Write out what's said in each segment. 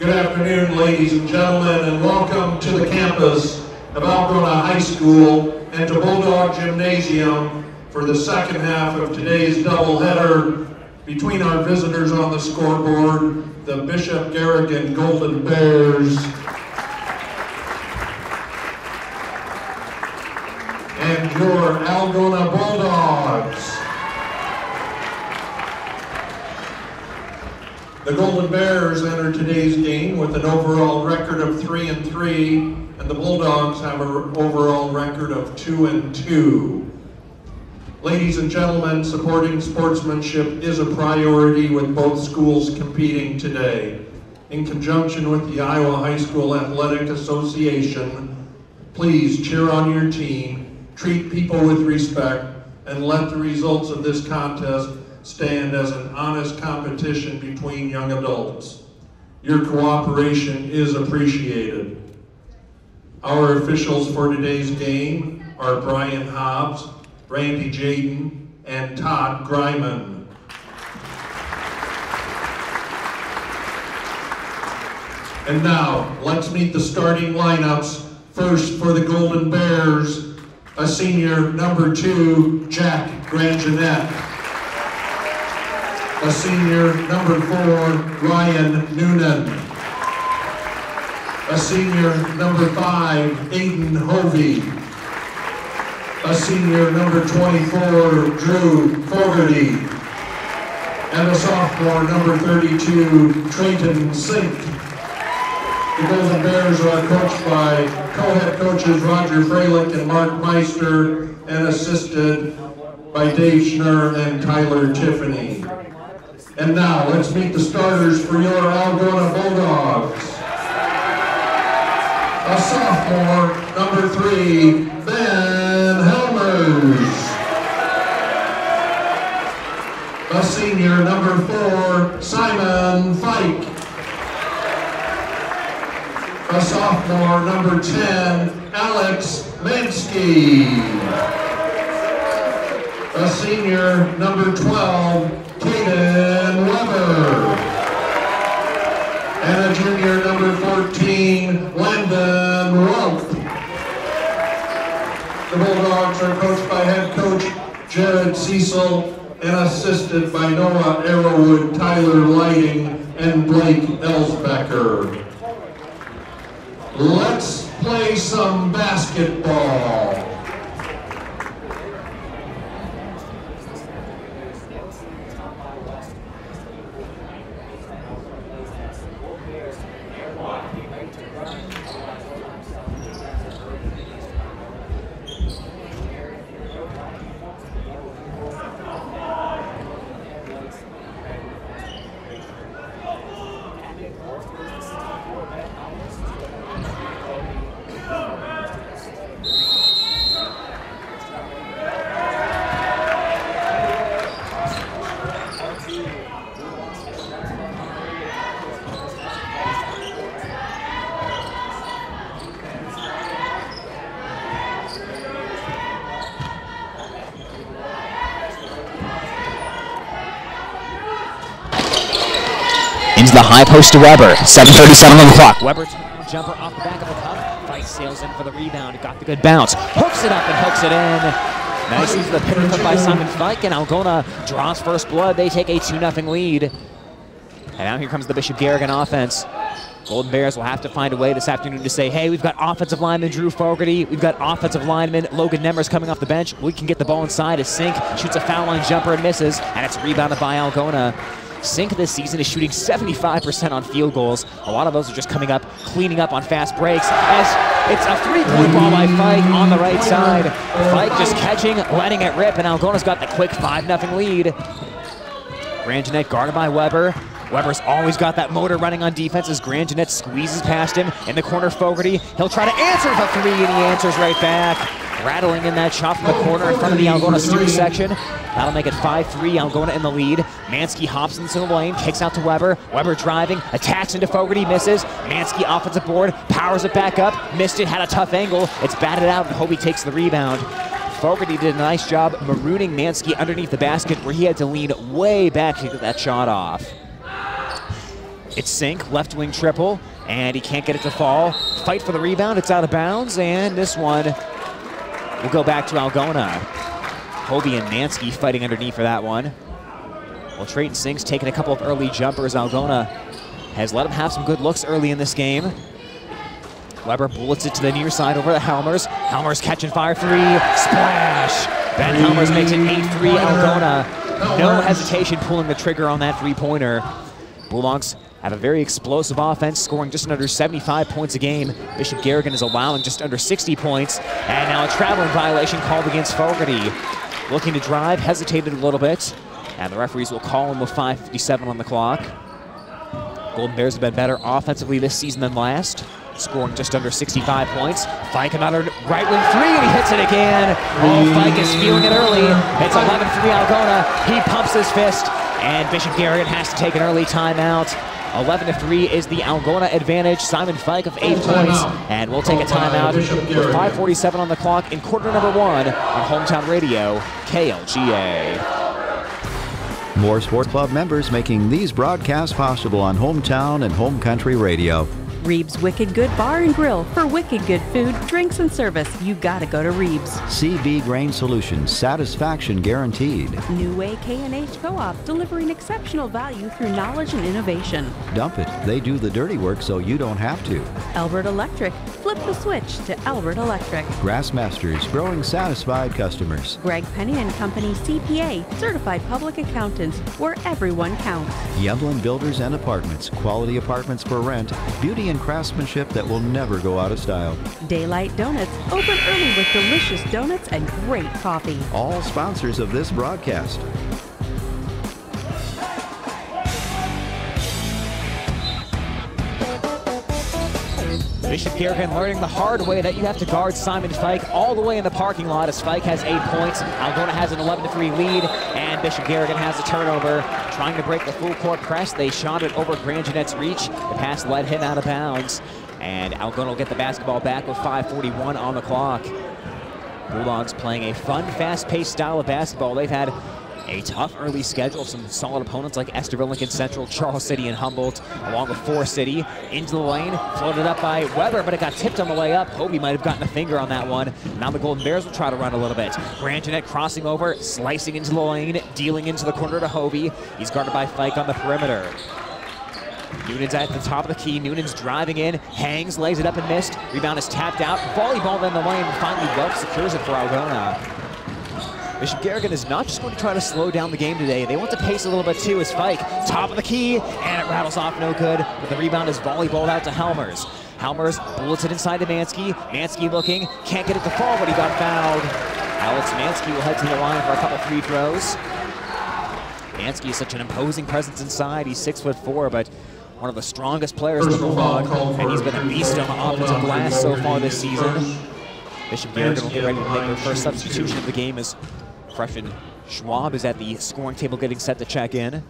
Good afternoon, ladies and gentlemen, and welcome to the campus of Algona High School and to Bulldog Gymnasium for the second half of today's doubleheader between our visitors on the scoreboard, the Bishop Garrigan Golden Bears and your Algona Bulldogs. The Golden Bears enter today's game with an overall record of 3 and 3, and the Bulldogs have an overall record of 2 and 2. Ladies and gentlemen, supporting sportsmanship is a priority with both schools competing today. In conjunction with the Iowa High School Athletic Association, please cheer on your team, treat people with respect, and let the results of this contest stand as an honest competition between young adults. Your cooperation is appreciated. Our officials for today's game are Brian Hobbs, Randy Jaden, and Todd Greiman. And now, let's meet the starting lineups. First for the Golden Bears, a senior number two, Jack Grangenet. A senior number four, Ryan Noonan. A senior number five, Aiden Hovey. A senior number 24, Drew Fogarty. And a sophomore number 32, Trayton Sink. The Golden Bears are coached by co-head coaches Roger Freilich and Mark Meister and assisted by Dave Schnurr and Tyler Tiffany. And now, let's meet the starters for your Algona Bulldogs. A sophomore, number three, Ben Helmers. A senior, number four, Simon Fike. A sophomore, number 10, Alex Mansky. A senior, number 12, Kaden Weber. And a junior, number 14, Landon Rolf. The Bulldogs are coached by head coach Jared Cecil and assisted by Noah Arrowwood, Tyler Lighting, and Blake Elsbecker. Let's play some basketball. Into the high post to Weber. 7.37 on the clock. Weber jumper off the back of the cup. Fike sails in for the rebound. Got the good bounce. Hooks it up and hooks it in. Nice into the pivot by Simon Fike, and Algona draws first blood. They take a 2-0 lead. And now here comes the Bishop Garrigan offense. Golden Bears will have to find a way this afternoon to say, hey, we've got offensive lineman Drew Fogarty, we've got offensive lineman Logan Nemers coming off the bench. We can get the ball inside A Sink shoots a foul line jumper and misses, and it's rebounded by Algona. Sink this season is shooting 75% on field goals. A lot of those are just coming up, cleaning up on fast breaks. As it's a three-point ball by Fike on the right side. Fike just catching, letting it rip, and Algona's got the quick 5-0 lead. Grangenet guarded by Weber. Weber's always got that motor running on defense as Grangenet squeezes past him. In the corner, Fogarty. He'll try to answer the three, and he answers right back. Rattling in that shot from the corner in front of the Algona student section. That'll make it 5-3, Algona in the lead. Mansky hops into the lane, kicks out to Weber. Weber driving, attacks into Fogarty, misses. Mansky offensive board, powers it back up, missed it, had a tough angle. It's batted out, and Hovey takes the rebound. Fogarty did a nice job marooning Mansky underneath the basket where he had to lean way back to get that shot off. It's Sink, left wing triple, and he can't get it to fall. Fight for the rebound, it's out of bounds, and this one will go back to Algona. Hovey and Mansky fighting underneath for that one. Well, Trayton Sink's taking a couple of early jumpers. Algona has let him have some good looks early in this game. Weber bullets it to the near side over to Helmers. Helmers catching fire three, splash! Ben Helmers makes it 8-3 Algona. No hesitation pulling the trigger on that three-pointer. Bulldogs have a very explosive offense, scoring just under 75 points a game. Bishop Garrigan is allowing just under 60 points. And now a traveling violation called against Fogarty. Looking to drive, hesitated a little bit. And the referees will call him with 5.57 on the clock. Golden Bears have been better offensively this season than last, scoring just under 65 points. Fike another right wing three, and he hits it again. Oh, Fike is feeling it early. It's 11-3 Algona. He pumps his fist, and Bishop Garrigan has to take an early timeout. 11 to 3 is the Algona advantage. Simon Fike of eight points, and we'll take a timeout with 5:47 on the clock in quarter number one on Hometown Radio, KLGA. More Sports Club members making these broadcasts possible on Hometown and Home Country Radio. Reeb's Wicked Good Bar and Grill. For wicked good food, drinks, and service, you gotta go to Reeb's. CB Grain Solutions, satisfaction guaranteed. New Way K&H Co-op, delivering exceptional value through knowledge and innovation. Dump it. They do the dirty work so you don't have to. Albert Electric. Flip the switch to Albert Electric. Grassmasters, growing satisfied customers. Greg Penny and Company CPA, certified public accountants, where everyone counts. Yemlin Builders and Apartments, quality apartments for rent, beauty and craftsmanship that will never go out of style. Daylight Donuts, open early with delicious donuts and great coffee. All sponsors of this broadcast. Bishop Garrigan learning the hard way that you have to guard Simon Fike all the way in the parking lot as Fike has eight points. Algona has an 11-3 lead, and Bishop Garrigan has a turnover. Trying to break the full court press, they shot it over Grand Jeanette's reach. The pass led him out of bounds, and Algona will get the basketball back with 5.41 on the clock. Bulldogs playing a fun, fast-paced style of basketball. They've had a tough early schedule. Some solid opponents like Estherville, Lincoln Central, Charles City, and Humboldt, along with Forest City. Into the lane, floated up by Weber, but it got tipped on the way up. Hovey might have gotten a finger on that one. Now the Golden Bears will try to run a little bit. Grand Jeanette crossing over, slicing into the lane, dealing into the corner to Hovey. He's guarded by Fike on the perimeter. Noonan's at the top of the key. Noonan's driving in, hangs, lays it up and missed. Rebound is tapped out. Volleyball in the lane. Finally, Welch secures it for Algona. Bishop Garrigan is not just going to try to slow down the game today. They want to pace a little bit too as Fike, top of the key, and it rattles off no good. But the rebound is volleyballed out to Helmers. Helmers bullets it inside to Mansky. Mansky looking, can't get it to fall, but he got fouled. Alex Mansky will head to the line for a couple free throws. Mansky is such an imposing presence inside. He's six foot four, but one of the strongest players in the Bulldog, and he's been a beast on the offensive glass so far this season. Bishop Garrigan will get ready to make their first substitution of the game as freshman Schwab is at the scoring table getting set to check in.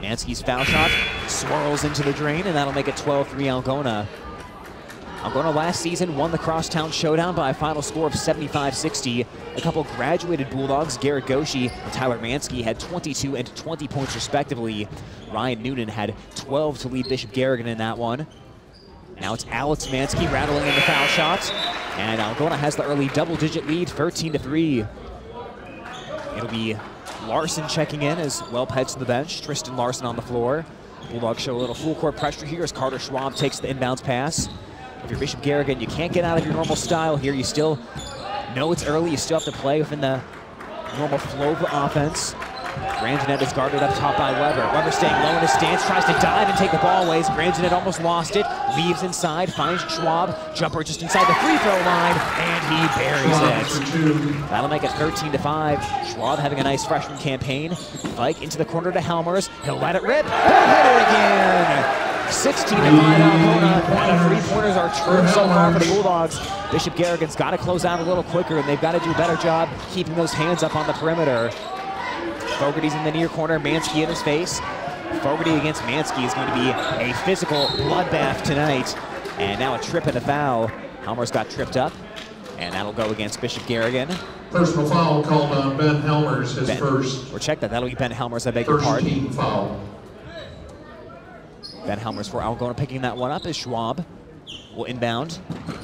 Mansky's foul shot swirls into the drain, and that'll make it 12-3 Algona. Algona last season won the Crosstown Showdown by a final score of 75-60. A couple graduated Bulldogs, Garrett Goshi and Tyler Mansky, had 22 and 20 points respectively. Ryan Noonan had 12 to lead Bishop Garrigan in that one. Now it's Alex Mansky rattling in the foul shots. And Algona has the early double-digit lead, 13 to 3. It'll be Larson checking in as Welp heads to the bench. Tristan Larson on the floor. Bulldogs show a little full court pressure here as Carter Schwab takes the inbounds pass. If you're Bishop Garrigan, you can't get out of your normal style here. You still know it's early. You still have to play within the normal flow of offense. Grand is guarded up top by Weber. Weber staying low in his stance, tries to dive and take the ball away. Grand almost lost it, leaves inside, finds Schwab. Jumper just inside the free throw line, and he buries it. That'll make it 13 to 5. Schwab having a nice freshman campaign. Fike into the corner to Helmers. He'll let it rip. It again. 16 to 5 Algona, and the three-pointers are true so far for the Bulldogs. Bishop Garrigan's got to close out a little quicker, and they've got to do a better job keeping those hands up on the perimeter. Fogarty's in the near corner, Mansky in his face. Fogarty against Mansky is going to be a physical bloodbath tonight. And now a trip and a foul. Helmers got tripped up, and that'll go against Bishop Garrigan. Personal foul called on Ben Helmers, his Ben, first. Or check that, that'll be Ben Helmers, I beg first your pardon. team foul. Ben Helmers for Algona picking that one up is Schwab will inbound,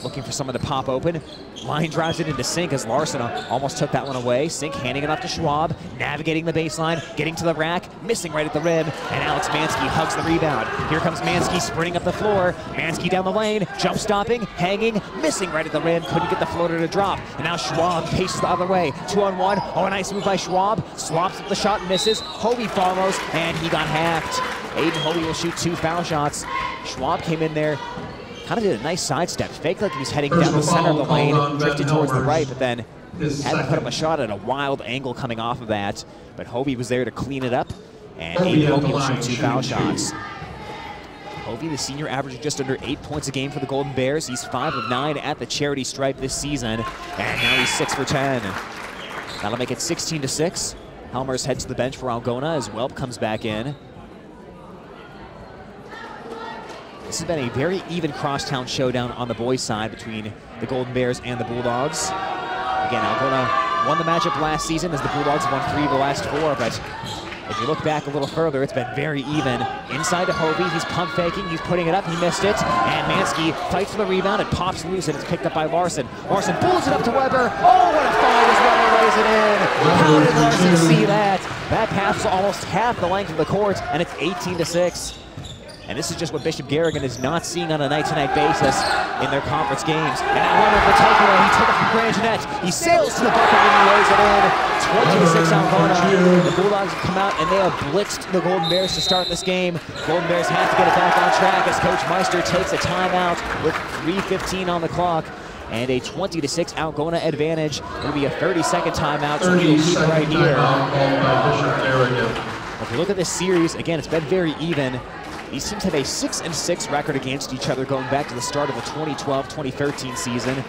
looking for someone to pop open. Line drives it into Sink as Larson uh, almost took that one away. Sink handing it off to Schwab, navigating the baseline, getting to the rack, missing right at the rim, and Alex Mansky hugs the rebound. Here comes Mansky sprinting up the floor. Mansky down the lane, jump stopping, hanging, missing right at the rim, couldn't get the floater to drop. And now Schwab paces the other way. Two on one. Oh, a nice move by Schwab. Swaps up the shot, misses. Hovey follows, and he got hacked. Aiden Hovey will shoot two foul shots. Schwab came in there, kind of did a nice sidestep, Fake like he was heading There's down the center of the lane, drifted towards the right, but then had to put up a shot at a wild angle coming off of that. But Hovey was there to clean it up, and Aiden Hovey will shoot two foul shots. Hovey, the senior, averaging just under eight points a game for the Golden Bears. He's five of nine at the charity stripe this season, and now he's six for 10. That'll make it 16 to six. Helmers heads to the bench for Algona as Welp comes back in. This has been a very even crosstown showdown on the boys' side between the Golden Bears and the Bulldogs. Again, Algona won the matchup last season as the Bulldogs won three of the last four, but if you look back a little further, it's been very even. Inside to Hovey, he's pump faking, he's putting it up, he missed it, and Mansky fights for the rebound and pops loose, and it's picked up by Larson. Larson pulls it up to Weber. Oh, what a find as Weber lays it in. How did Larson see that? That pass was almost half the length of the court, and it's 18 to 6. And this is just what Bishop Garrigan is not seeing on a night-to-night basis in their conference games. And Weber for takeaway. He took it from Grand Jeanette. He sails to the bucket and he lays it in. 26 Algona. The Bulldogs have come out and they have blitzed the Golden Bears to start this game. Golden Bears have to get it back on track as Coach Meister takes a timeout with 3.15 on the clock. And a 20 to 6 Algona advantage. It'll be a 30 second timeout. So we will keep right here. timeout called by Bishop Garrigan. If you look at this series, again, it's been very even. These teams have a 6 and 6 record against each other going back to the start of the 2012-2013 season.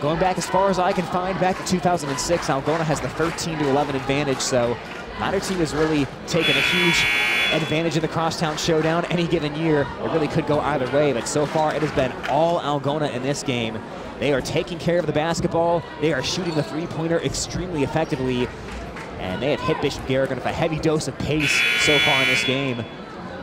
Going back as far as I can find, back to 2006, Algona has the 13 to 11 advantage, so neither team has really taken a huge advantage in the crosstown showdown any given year. It really could go either way, but so far it has been all Algona in this game. They are taking care of the basketball. They are shooting the three-pointer extremely effectively. And they have hit Bishop Garrigan with a heavy dose of pace so far in this game.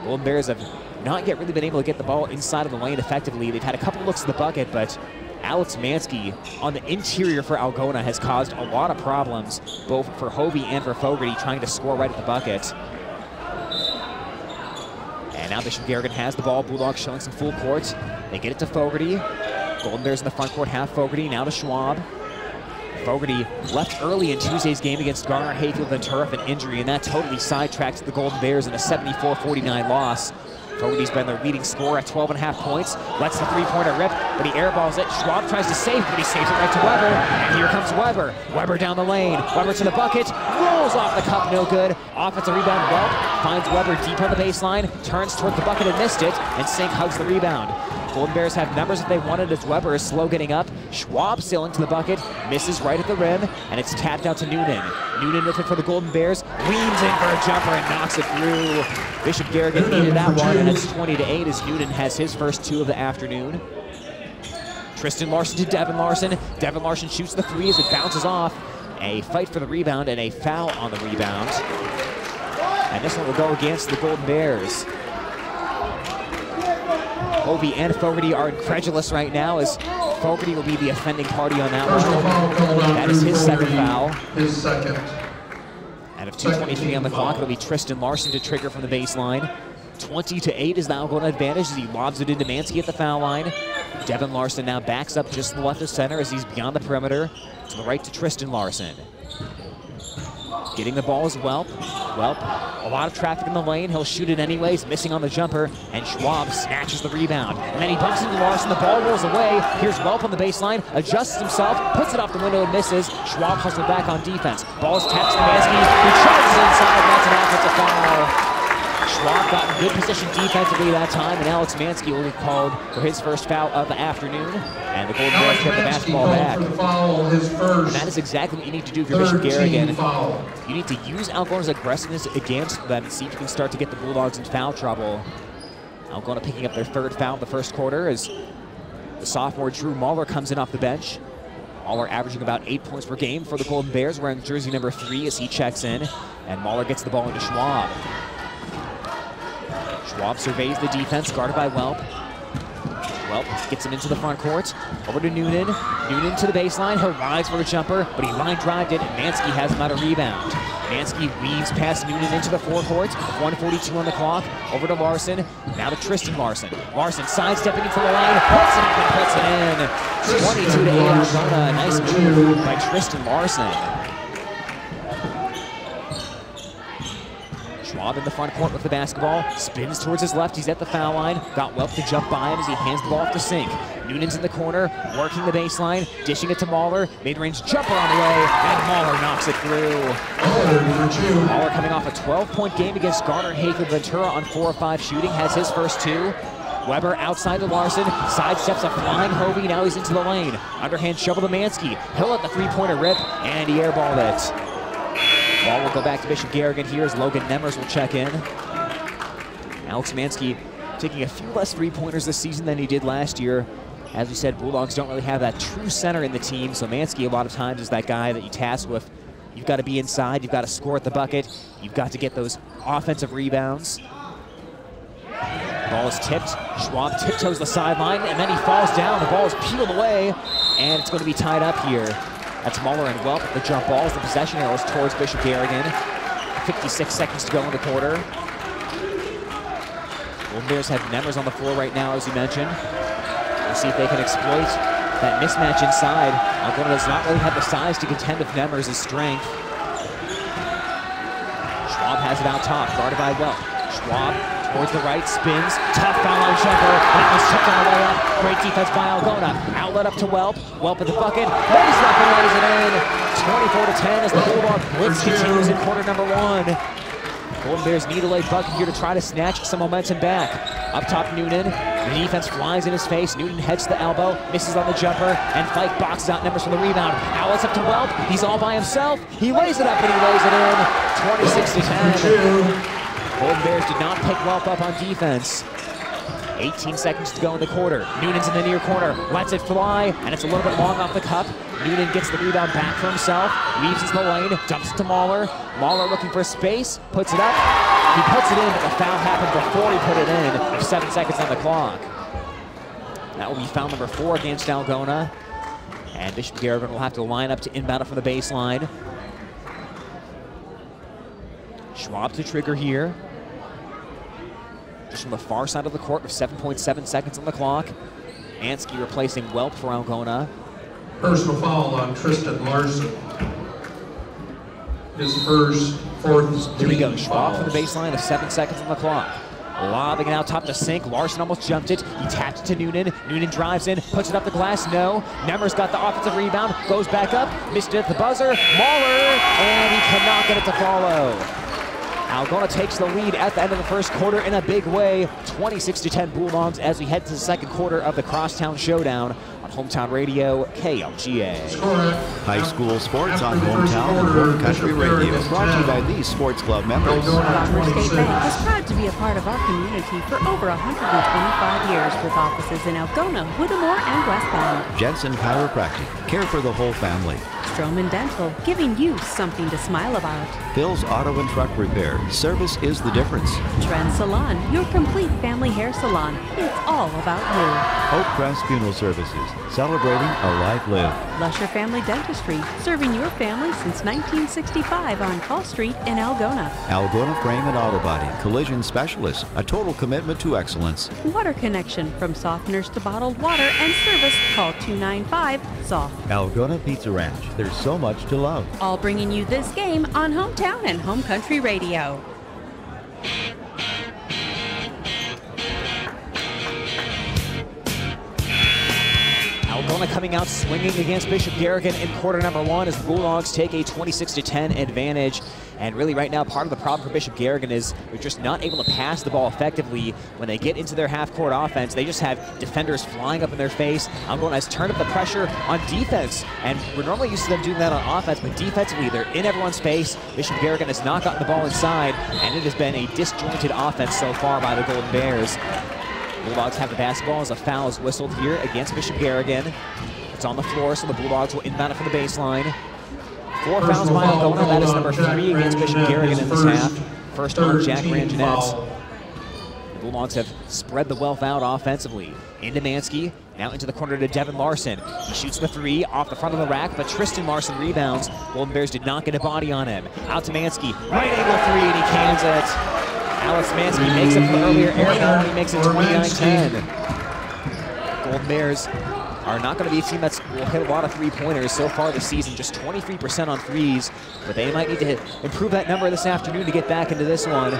Golden Bears have not yet really been able to get the ball inside of the lane effectively. They've had a couple looks at the bucket, but Alex Mansky on the interior for Algona has caused a lot of problems, both for Hovey and for Fogarty, trying to score right at the bucket. And now Bishop Garrigan has the ball. Bulldogs showing some full court. They get it to Fogarty. Golden Bears in the front court, half Fogarty, now to Schwab. Fogarty left early in Tuesday's game against Garner Hayfield and turf an injury, and that totally sidetracked the Golden Bears in a 74-49 loss. Fogarty's been their leading scorer at 12 and a half points. Lets the three-pointer rip, but he airballs it. Schwab tries to save, but he saves it right to Weber. And here comes Weber. Weber down the lane. Weber to the bucket. Rolls off the cup, no good. Offensive rebound, Welp finds Weber deep on the baseline. Turns toward the bucket and missed it. And Sink hugs the rebound. Golden Bears have numbers that they wanted as Weber is slow getting up. Schwab sailing to the bucket, misses right at the rim, and it's tapped out to Noonan. Noonan with it for the Golden Bears, leans in for a jumper and knocks it through. Bishop Garrigan Noonan needed that one, and it's mm-hmm. 20 to 8 as Noonan has his first two of the afternoon. Tristan Larson to Devin Larson. Devin Larson shoots the three as it bounces off. A fight for the rebound and a foul on the rebound. And this one will go against the Golden Bears. Hovey and Fogarty are incredulous right now as Fogarty will be the offending party on that one. foul called on That is his second foul. His second. Out of 2.23 on the clock, it'll be Tristan Larson to trigger from the baseline. 20 to 8 is now going to advantage as he lobs it into Mansky at the foul line. Devin Larson now backs up just left of center as he's beyond the perimeter. To the right to Tristan Larson. Getting the ball as Welp. Welp, a lot of traffic in the lane. He'll shoot it anyways, missing on the jumper. And Schwab snatches the rebound. And then he bumps into Larson. The ball rolls away. Here's Welp on the baseline, adjusts himself, puts it off the window and misses. Schwab hustled back on defense. Ball is tapped to Mansky. He charges inside. That's an offensive foul. Schwab got in good position defensively that time, and Alex Mansky will be called for his first foul of the afternoon. And the Golden Bears get the basketball back. for the foul, his And that is exactly what you need to do if you're Bishop Garrigan. foul. You need to use Algona's aggressiveness against them and see if you can start to get the Bulldogs in foul trouble. Algona picking up their third foul in the first quarter as the sophomore Drew Mahler comes in off the bench. Mahler averaging about eight points per game for the Golden Bears, wearing jersey number three as he checks in. And Mahler gets the ball into Schwab. Schwab surveys the defense, guarded by Welp. Welp gets him into the front court. Over to Noonan. Noonan to the baseline. He'll rise for a jumper, but he line drived it, and Mansky has him out of rebound. Mansky weaves past Noonan into the forecourt. 142 on the clock. Over to Larson. Now to Tristan Larson. Larson sidestepping into the line. Puts it puts it in. 22 to 8 Algona. Nice move by Tristan Larson. Schwab in the front court with the basketball. Spins towards his left. He's at the foul line. Got Welp to jump by him as he hands the ball off to Sink. Noonan's in the corner, working the baseline, dishing it to Mahler. Mid-range jumper on the way, and Mahler knocks it through. For. Mahler coming off a 12-point game against Garner Hayfield Ventura on 4 or 5 shooting, has his first two. Weber outside to Larson, sidesteps a flying Hovey, now he's into the lane. Underhand shovel to Mansky. He'll let the three-pointer rip, and he airballed it. Ball will go back to Bishop Garrigan here as Logan Nemers will check in. Alex Mansky taking a few less three-pointers this season than he did last year. As we said, Bulldogs don't really have that true center in the team, so Mansky a lot of times is that guy that you task with. You've got to be inside, you've got to score at the bucket, you've got to get those offensive rebounds. Ball is tipped. Schwab tiptoes the sideline, and then he falls down. The ball is peeled away, and it's going to be tied up here. That's Mahler and Welp the jump balls. The possession arrows towards Bishop Garrigan. 56 seconds to go in the quarter. Bears have Nemers on the floor right now, as you mentioned. We'll see if they can exploit that mismatch inside. Algona does not really have the size to contend with Nemers' strength. Schwab has it out top, guarded by Welp. Schwab towards the right, spins, tough foul line jumper, that was tipped on the way up. Great defense by Algona. Outlet up to Welp. Welp at the bucket, lays it up and lays it in. 24 to 10 as the Bulldog blitz continues in quarter number one. Golden Bears need a late bucket here to try to snatch some momentum back. Up top, Noonan. The defense flies in his face. Noonan heads to the elbow, misses on the jumper, and Fike boxes out Nemers from the rebound. Outlets up to Welp. He's all by himself. He lays it up and he lays it in. 26 to 10. Golden Bears did not pick Welp up on defense. 18 seconds to go in the quarter. Noonan's in the near corner, lets it fly, and it's a little bit long off the cup. Noonan gets the rebound back for himself, leaves the lane, dumps it to Mahler. Mahler looking for space, puts it up. He puts it in, but the foul happened before he put it in. Seven seconds on the clock. That will be foul number four against Algona. And Bishop Garrigan will have to line up to inbound it from the baseline. Schwab to trigger here. Just from the far side of the court with 7.7 seconds on the clock. Mansky replacing Welp for Algona. Personal foul on Tristan Larson. His first, fourth Here we go. Schwab from the baseline of seven seconds on the clock. Lobbing it out top to Sink. Larson almost jumped it. He tapped it to Noonan. Noonan drives in, puts it up the glass. No. Nemers got the offensive rebound. Goes back up. Missed it at the buzzer. Mahler. And he cannot get it to follow. Algona takes the lead at the end of the first quarter in a big way. 26 to 10 Bulldogs as we head to the second quarter of the Crosstown Showdown on Hometown Radio KLGA. High school sports on After the first Hometown and Home Country Radio. Garrigan Brought to you by these sports club members. Algona State Bank is proud to be a part of our community for over 125 years with offices in Algona, Whittemore, and West Bend. Jensen Chiropractic. Care for the whole family. Stroman Dental, giving you something to smile about. Phil's Auto and Truck Repair. Service is the difference. Trend Salon, your complete family hair salon. It's all about Oak Crest Funeral Services. Celebrating a life lived. Lusher Family Dentistry, serving your family since 1965 on Call Street in Algona. Algona Frame and Auto Body. Collision Specialist. A total commitment to excellence. Water connection from softeners to bottled water and service. Call 295 SOFT. Algona Pizza Ranch. There's so much to love. All bringing you this game on Hometown and Home Country Radio. Coming out swinging against Bishop Garrigan in quarter number one as the Bulldogs take a 26 to 10 advantage. And really, right now, part of the problem for Bishop Garrigan is they're just not able to pass the ball effectively when they get into their half-court offense. They just have defenders flying up in their face. Algona has turned up the pressure on defense, and we're normally used to them doing that on offense, but defensively, they're in everyone's face. Bishop Garrigan has not gotten the ball inside, and it has been a disjointed offense so far by the Golden Bears. Bulldogs have the basketball as a foul is whistled here against Bishop Garrigan. It's on the floor, so the Bulldogs will inbound it from the baseline. Four fouls Personal by Algona. That is number Jack three against Bishop Garrigan in this half. First on Jack Ranjanets. The Bulldogs have spread the wealth out offensively. Into Mansky, now into the corner to Devin Larson. He shoots the three off the front of the rack, but Tristan Larson rebounds. Golden Bears did not get a body on him. Out to Mansky, right angle three, and he cans it. Alex Mansky makes up for the earlier and he makes it 29-10. Golden Bears are not going to be a team that will hit a lot of three-pointers so far this season, just 23% on threes, but they might need to improve that number this afternoon to get back into this one.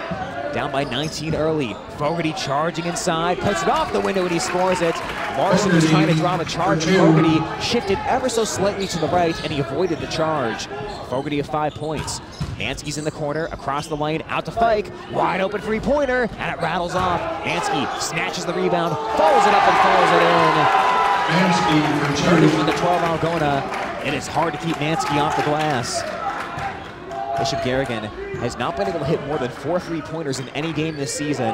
Down by 19 early. Fogarty charging inside, puts it off the window and he scores it. Larson was trying to draw the charge. Fogarty shifted ever so slightly to the right and he avoided the charge. Fogarty of five points. Mansky's in the corner, across the lane, out to Fike. Wide open three-pointer, and it rattles off. Mansky snatches the rebound, follows it up and falls it in. Mansky for 30 two. the 12 Algona. It is hard to keep Mansky off the glass. Bishop Garrigan has not been able to hit more than four three-pointers in any game this season.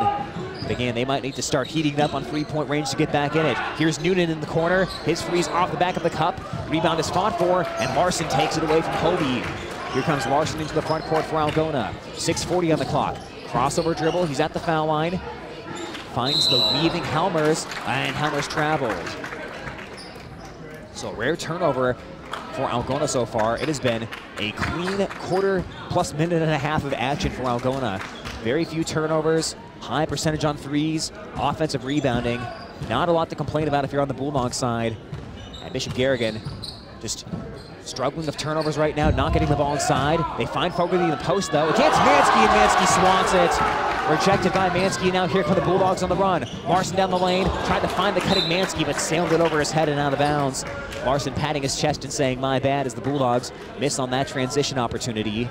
But again, they might need to start heating up on three-point range to get back in it. Here's Noonan in the corner. His three's off the back of the cup. Rebound is fought for, and Larson takes it away from Hovey. Here comes Larson into the front court for Algona. 6.40 on the clock. Crossover dribble. He's at the foul line. Finds the weaving Helmers, and Helmers traveled. So a rare turnover for Algona so far. It has been a clean quarter plus minute and a half of action for Algona. Very few turnovers, high percentage on threes, offensive rebounding. Not a lot to complain about if you're on the Bulldog side. And Bishop Garrigan just struggling with turnovers right now, not getting the ball inside. They find Fogarty in the post though. Against Mansky, and Mansky swats it. Rejected by Mansky. Now here come the Bulldogs on the run. Larson down the lane, tried to find the cutting Mansky, but sailed it over his head and out of bounds. Larson patting his chest and saying, my bad, as the Bulldogs miss on that transition opportunity.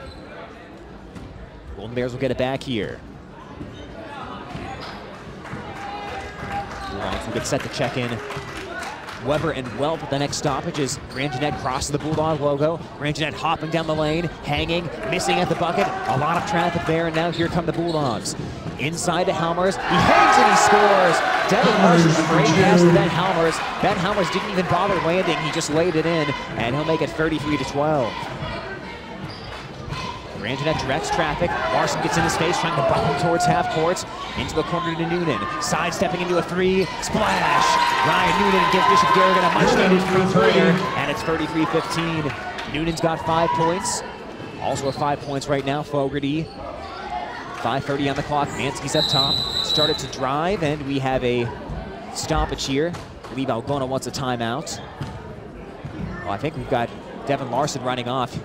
Golden Bears will get it back here. Bulldogs will get set to check in. Weber and Welp the next stoppage as Grand Jeanette crosses the Bulldog logo. Grand Jeanette hopping down the lane, hanging, missing at the bucket. A lot of traffic there, and now here come the Bulldogs. Inside to Helmers. He hangs and he scores. Devin Larson's great pass to Ben Helmers. Ben Helmers didn't even bother landing. He just laid it in, and he'll make it 33 to 12. Grand Jeanette directs traffic. Larson gets in his face, trying to bump towards half courts. Into the corner to Noonan. Sidestepping into a three. Splash! Ryan Noonan gives Bishop Garrigan a much needed three-pointer, and it's 33-15. Noonan's got five points. Also with five points right now, Fogarty. 5.30 on the clock. Mansky's up top. Started to drive, and we have a stoppage here. I believe Algona wants a timeout. Well, I think we've got Devin Larson running off.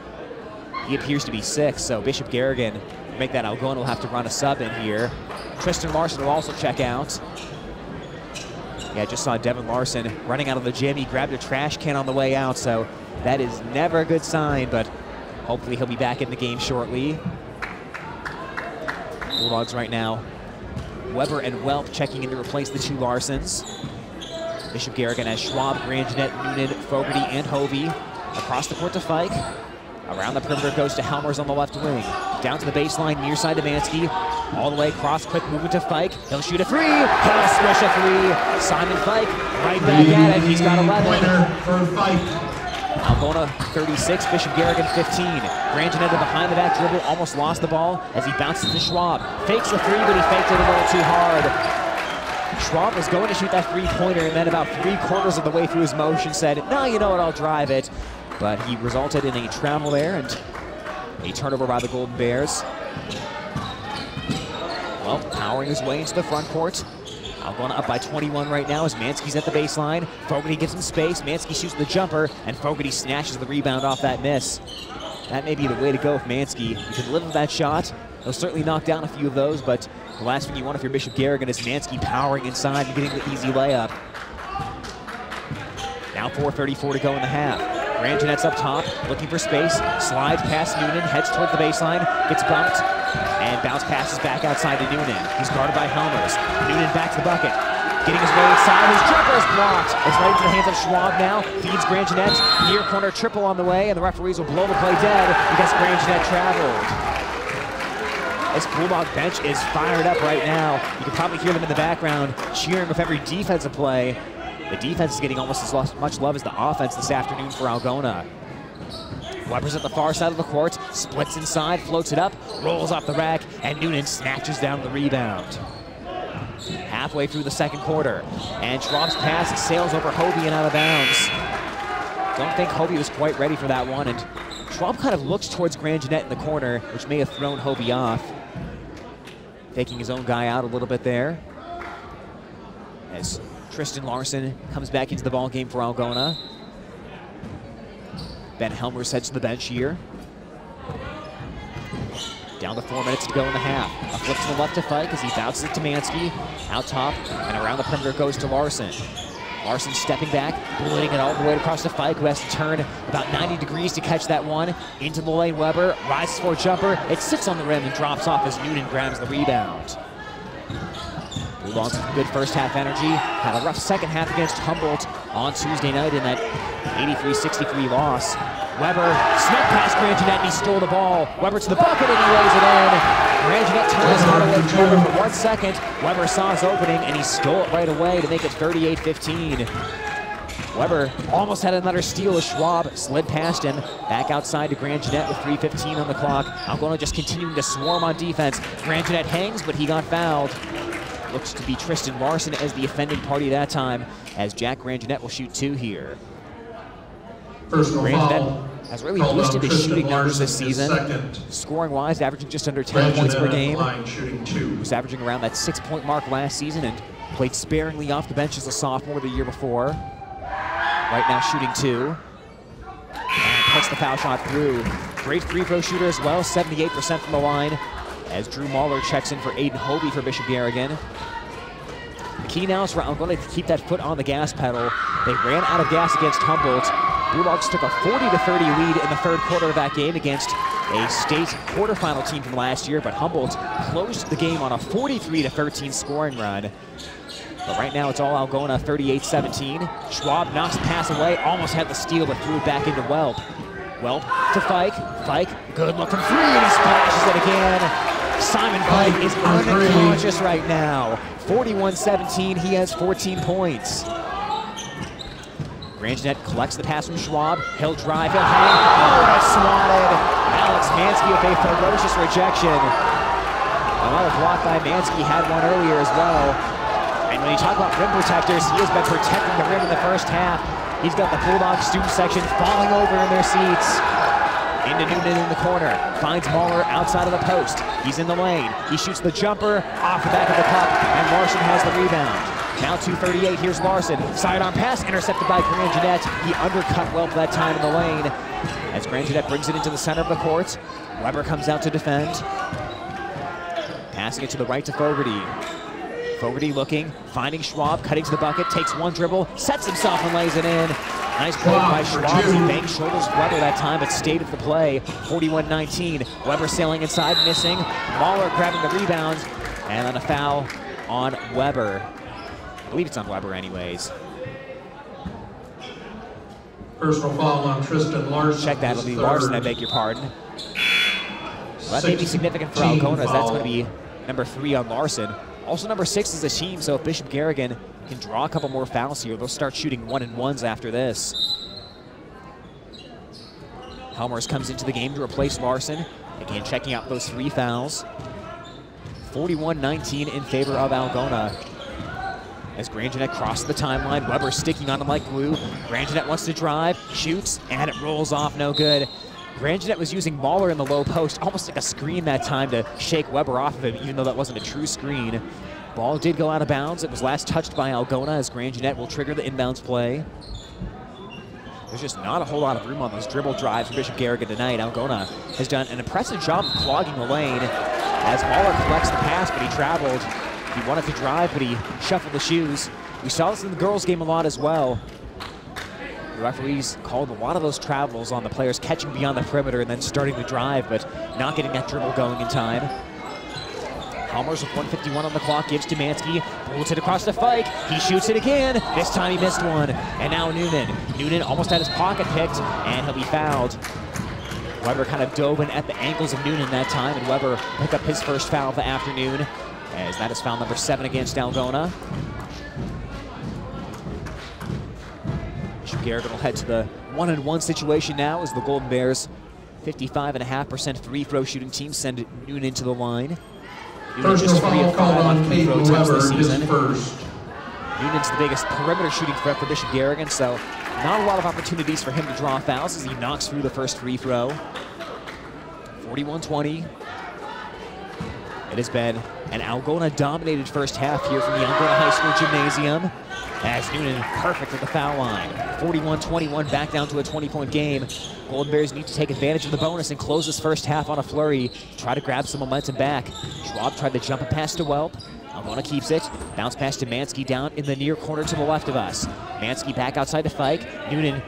He appears to be sick, so Bishop Garrigan make that Algona will have to run a sub in here. Tristan Larson will also check out. Yeah, I just saw Devin Larson running out of the gym. He grabbed a trash can on the way out, so that is never a good sign, but hopefully he'll be back in the game shortly. Bulldogs right now. Weber and Welp checking in to replace the two Larsons. Bishop Garrigan has Schwab, Grand Noonan, Fogarty, and Hovey. Across the court to Fike. Around the perimeter goes to Helmers on the left wing. Down to the baseline, near side to Mansky. All the way across, quick movement to Fike. He'll shoot a three. He'll swish a three. Simon Fike right back at it. He's got 11. Pointer for Fike. Algona 36, Bishop Garrigan 15. Grand Jeanette behind the back dribble, almost lost the ball as he bounces to Schwab. Fakes the three, but he faked it a little too hard. Schwab was going to shoot that three-pointer and then about three quarters of the way through his motion said, no, you know what, I'll drive it. But he resulted in a travel there and a turnover by the Golden Bears. Well, powering his way into the front court. Algona up by 21 right now as Mansky's at the baseline. Fogarty gives him space. Mansky shoots the jumper, and Fogarty snatches the rebound off that miss. That may be the way to go with Mansky. You can live with that shot. He'll certainly knock down a few of those, but the last thing you want if you're Bishop Garrigan is Mansky powering inside and getting the easy layup. Now 4.34 to go in the half. Grand Jeanette's up top, looking for space, slides past Noonan, heads towards the baseline, gets bumped, and bounce passes back outside to Noonan. He's guarded by Helmers. Noonan back to the bucket. Getting his way inside, his jumper is blocked. It's right into the hands of Schwab now. Feeds Grand Jeanette. Near corner triple on the way, and the referees will blow the play dead because Grand Jeanette traveled. This Bulldog bench is fired up right now. You can probably hear them in the background cheering with every defensive play. The defense is getting almost as much love as the offense this afternoon for Algona. Weber's at the far side of the court, splits inside, floats it up, rolls off the rack, and Noonan snatches down the rebound. halfway through the second quarter. And Schwab's pass sails over Hovey and out of bounds. Don't think Hovey was quite ready for that one, and Schwab kind of looks towards Grand Jeanette in the corner, which may have thrown Hovey off. Taking his own guy out a little bit there. As Tristan Larson comes back into the ball game for Algona. Ben Helmers heads to the bench here. Down to four minutes to go in the half. A flip to the left to Fike as he bounces it to Mansky. Out top and around the perimeter goes to Larson. Larson stepping back, bullying it all the way across the Fike, who has to turn about 90 degrees to catch that one. Into the lane, Weber rises for a jumper. It sits on the rim and drops off as Noonan grabs the rebound. Bulldogs with good first half energy. Had a rough second half against Humboldt on Tuesday night in that 83-63 loss. Weber snuck past Grand Jeanette and he stole the ball. Weber to the bucket and he lays it in. Grand Jeanette turns out away from Weber for one second. Weber saw his opening and he stole it right away to make it 38-15. Weber almost had another steal as Schwab slid past him. Back outside to Grand with 3.15 on the clock. Algona just continuing to swarm on defense. Grand hangs, but he got fouled. Looks to be Tristan Larson as the offending party that time, as Jack Grand will shoot two here. Personal foul. Jeanette has really boosted his shooting numbers this season. Scoring wise, averaging just under 10 Grand points per Jeanette at the game. line was averaging around that six point mark last season and played sparingly off the bench as a sophomore the year before. Right now shooting two. And puts the foul shot through. Great free throw shooter as well, 78% from the line. As Drew Mahler checks in for Aiden Hovey for Bishop Garrigan. The key now is for Algona to keep that foot on the gas pedal. They ran out of gas against Humboldt. Bulldogs took a 40 to 30 lead in the third quarter of that game against a state quarterfinal team from last year, but Humboldt closed the game on a 43 to 13 scoring run. But right now it's all Algona 38-17. Schwab knocks the pass away, almost had the steal, but threw it back into Welp. Welp to Fike. Fike, good looking three, and he splashes it again. Simon Fike is Fike for three. unconscious right now. 41-17, he has 14 points. Grand Jeanette collects the pass from Schwab. He'll drive, he'll hang. Oh, that's swatted. Alex Mansky with a ferocious rejection. Another block by Mansky had one earlier as well. And when you talk about rim protectors, he has been protecting the rim in the first half. He's got the Bulldog student section falling over in their seats. Into Noonan in the corner. Finds Mahler outside of the post. He's in the lane. He shoots the jumper off the back of the cup, and Larson has the rebound. Now 238, here's Larson. Sidearm pass intercepted by Grand Jeanette. He undercut well that time in the lane. As Grand Jeanette brings it into the center of the court, Weber comes out to defend. Passing it to the right to Fogarty. Fogarty looking, finding Schwab, cutting to the bucket, takes one dribble, sets himself and lays it in. Nice play by Schwab for Schwab. He two. banged shoulders Weber that time, but stayed at the play. 41-19. Weber sailing inside, missing. Mahler grabbing the rebound, and then a foul on Weber. I believe it's on Weber anyways. Personal foul on Tristan Larson. Check that, it'll be Larson, I third. beg your pardon. Well, that may be significant for 16 Algona, as that's going to be number three on Larson. Also number six is a team, so if Bishop Garrigan can draw a couple more fouls here, they'll start shooting one and ones after this. Helmers comes into the game to replace Larson. Again, checking out those three fouls. 41-19 in favor of Algona. As Grand Jeanette crosses the timeline, Weber sticking on him like glue. Grand Jeanette wants to drive, shoots, and it rolls off, no good. Grand Jeanette was using Mahler in the low post, almost like a screen that time to shake Weber off of him, even though that wasn't a true screen. Ball did go out of bounds. It was last touched by Algona as Grand Jeanette will trigger the inbounds play. There's just not a whole lot of room on those dribble drives for Bishop Garrigan tonight. Algona has done an impressive job of clogging the lane as Mahler collects the pass, but he traveled. He wanted to drive, but he shuffled the shoes. We saw this in the girls' game a lot as well. The referees called a lot of those travels on the players catching beyond the perimeter and then starting to drive, but not getting that dribble going in time. Helmers with 151 on the clock gives to Mansky. Bullets it across the Fike. He shoots it again. This time he missed one. And now Noonan. Noonan almost had his pocket picked, and he'll be fouled. Weber kind of dove in at the ankles of Noonan that time, and Weber picked up his first foul of the afternoon, as that is foul number seven against Algona. Bishop Garrigan will head to the one and one situation now as the Golden Bears 55.5% free throw shooting team send Noonan to the line. Noonan Personal just foul of called on on free throw this Weber, his season. first. Noonan's the biggest perimeter shooting threat for Bishop Garrigan, so not a lot of opportunities for him to draw fouls as he knocks through the first free throw. 41-20. It has been an Algona-dominated first half here from the Algona High School Gymnasium as Noonan perfect at the foul line. 41-21, back down to a 20-point game. Golden Bears need to take advantage of the bonus and close this first half on a flurry, try to grab some momentum back. Schwab tried to jump a pass to Welp. Algona keeps it. Bounce pass to Mansky down in the near corner to the left of us. Mansky back outside to Fike. Noonan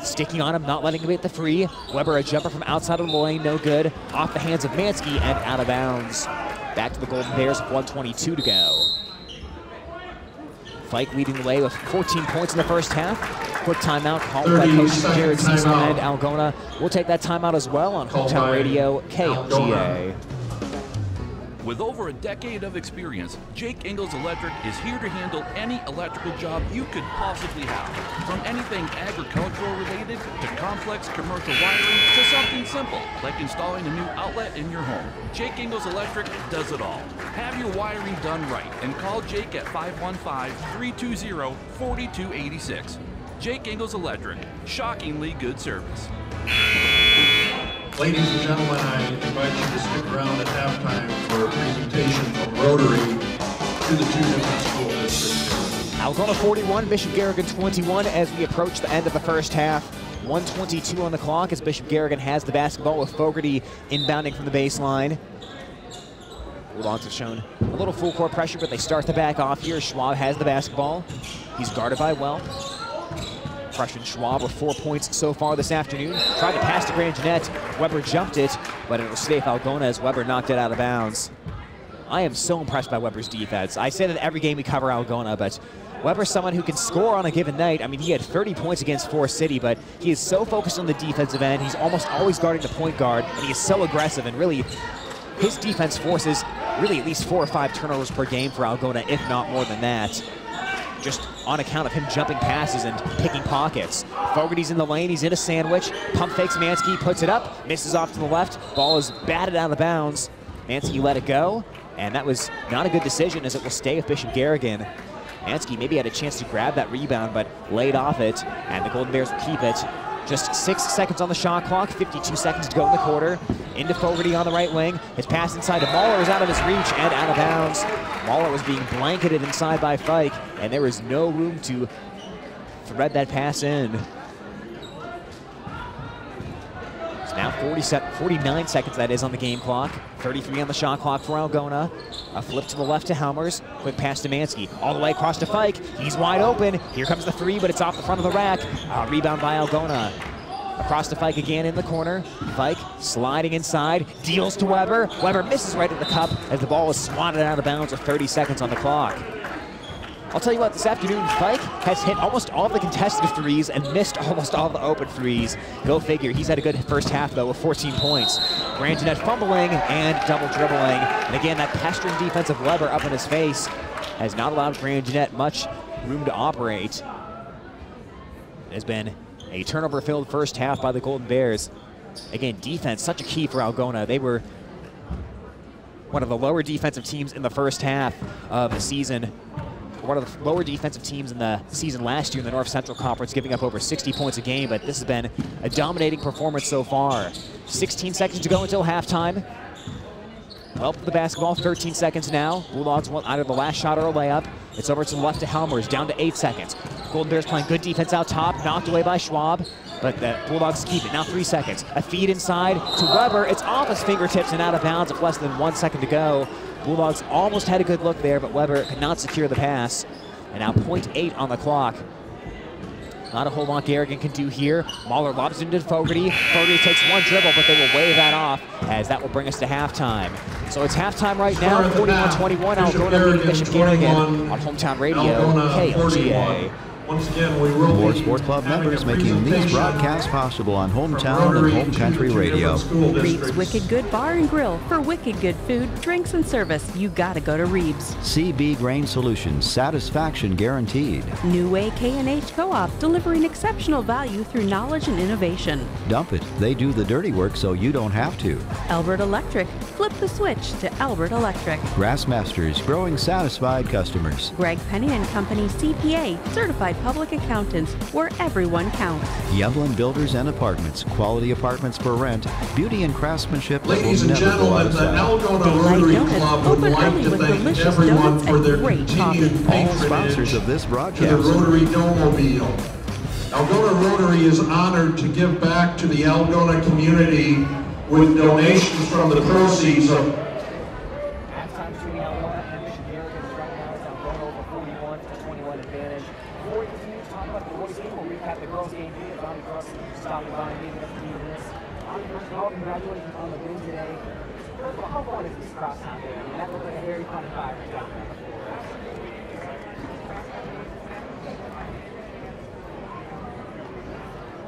sticking on him, not letting him hit the free. Weber a jumper from outside of the lane, no good. Off the hands of Mansky and out of bounds. Back to the Golden Bears with 122 to go. Fike leading the way with 14 points in the first half. Quick timeout called by Coach Jared Cecil and Algona. We'll take that timeout as well on Hometown Radio KLGA. With over a decade of experience, Jake Ingles Electric is here to handle any electrical job you could possibly have. From anything agricultural related to complex commercial wiring to something simple like installing a new outlet in your home. Jake Ingles Electric does it all. Have your wiring done right and call Jake at 515-320-4286. Jake Ingles Electric, shockingly good service. Ladies and gentlemen, I invite you to stick around at halftime for a presentation from Rotary to the two different school districts. Algona 41, Bishop Garrigan 21 as we approach the end of the first half. 122 on the clock as Bishop Garrigan has the basketball with Fogarty inbounding from the baseline. Bulldogs have shown a little full court pressure, but they start the back off here. Schwab has the basketball. He's guarded by Welp. Freshman Schwab with four points so far this afternoon. Tried to pass to Grand Jeanette. Weber jumped it, but it was safe Algona as Weber knocked it out of bounds. I am so impressed by Weber's defense. I say that every game we cover Algona, but Weber's someone who can score on a given night. I mean, he had 30 points against Forest City, but he is so focused on the defensive end. He's almost always guarding the point guard, and he is so aggressive, and really, his defense forces really at least four or five turnovers per game for Algona, if not more than that. Just on account of him jumping passes and picking pockets. Fogarty's in the lane, he's in a sandwich. Pump fakes Mansky, puts it up, misses off to the left. Ball is batted out of bounds. Mansky let it go, and that was not a good decision as it will stay with Bishop Garrigan. Mansky maybe had a chance to grab that rebound, but laid off it, and the Golden Bears will keep it. Just six seconds on the shot clock, 52 seconds to go in the quarter. Into Fogarty on the right wing. His pass inside to Mahler is out of his reach and out of bounds. Mahler was being blanketed inside by Fike, and there was no room to thread that pass in. It's now 47, 49 seconds, that is, on the game clock. 33 on the shot clock for Algona. A flip to the left to Helmers. Quick pass to Mansky. All the way across to Fike. He's wide open. Here comes the three, but it's off the front of the rack. Uh, rebound by Algona. Across to Fike again in the corner. Fike sliding inside, deals to Weber. Weber misses right at the cup as the ball is swatted out of bounds with 30 seconds on the clock. I'll tell you what, this afternoon, Fike has hit almost all the contested threes and missed almost all the open threes. Go figure. He's had a good first half, though, with 14 points. Grand Jeanette fumbling and double dribbling. And again, that pestering defense of Weber up in his face has not allowed Grand Jeanette much room to operate. It has been a turnover-filled first half by the Golden Bears. Again, defense, such a key for Algona. They were one of the lower defensive teams in the first half of the season. One of the lower defensive teams in the season last year in the North Central Conference, giving up over 60 points a game, but this has been a dominating performance so far. 16 seconds to go until halftime. Well, the basketball, 13 seconds now. Bulldogs want either the last shot or a layup. It's over to the left to Helmers, down to eight seconds. Golden Bears playing good defense out top, knocked away by Schwab, but the Bulldogs keep it. Now three seconds. A feed inside to Weber. It's off his fingertips and out of bounds with less than one second to go. Bulldogs almost had a good look there, but Weber could not secure the pass. And now 0.8 on the clock. Not a whole lot Garrigan can do here. Mahler lobs into Fogarty. Fogarty takes one dribble, but they will wave that off as that will bring us to halftime. So it's halftime right now, Score at the 41-21. half, Algona leading Bishop Garrigan 21, on Hometown Radio, KLGA. 41. Once again, we will More be Sport Club members making these broadcasts possible on Hometown and Home Country Radio. different Reeves. Wicked Good Bar and Grill. For wicked good food, drinks, and service, you gotta go to Reeves. CB Grain Solutions, satisfaction guaranteed. New Way K&H Co-op, delivering exceptional value through knowledge and innovation. Dump it. They do the dirty work so you don't have to. Albert Electric, flip the switch to Albert Electric. Grassmasters growing satisfied customers. Greg Penny and Company CPA, certified public accountants, where everyone counts. Yevlin Builders and Apartments, quality apartments for rent, beauty and craftsmanship Ladies and never go out gentlemen, the sight. Algona Rotary Donuts Club would like to thank everyone for their continued coffee. All sponsors patronage of this to the broadcast. Rotary Domobile. Algona Rotary is honored to give back to the Algona community with donations from the proceeds of Halftime between Algona and Michigan is right now. It's Algona over 41 to 21 advantage. Before we continue to talk about the boys game, we'll recap the girls game. We have Bonnie Cross stopping by and giving us a few minutes. Bonnie, first of all, congratulations on the win today. First of all, how fun is this cross out there? I mean, that looked like a very fun fire.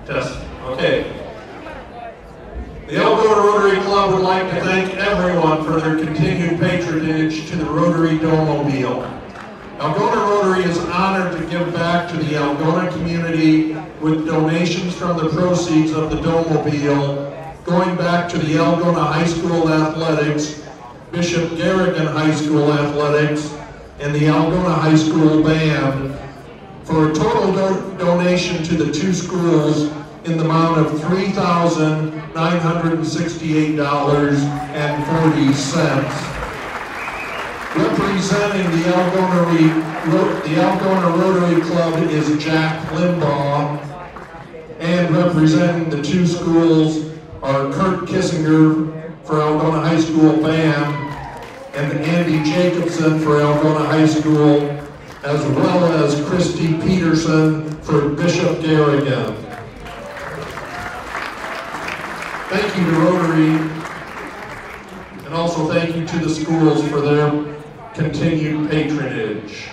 Test. Okay. The Algona Rotary Club would like to thank everyone for their continued patronage to the Rotary Domobile. Algona Rotary is honored to give back to the Algona community with donations from the proceeds of the Domobile, going back High School Athletics, Bishop Garrigan High School Athletics, and the Algona High School Band, for a total do- donation to the two schools in the amount of three thousand nine hundred and sixty-eight dollars and forty cents. Representing the Algona, the Algona Rotary Club is Jack Limbaugh, and representing the two schools are Kurt Kissinger for Algona High School Band and Andy Jacobson for Algona High School, as well as Christy Peterson for Bishop Garrigan. Thank you to Rotary, and also thank you to the schools for their continued patronage.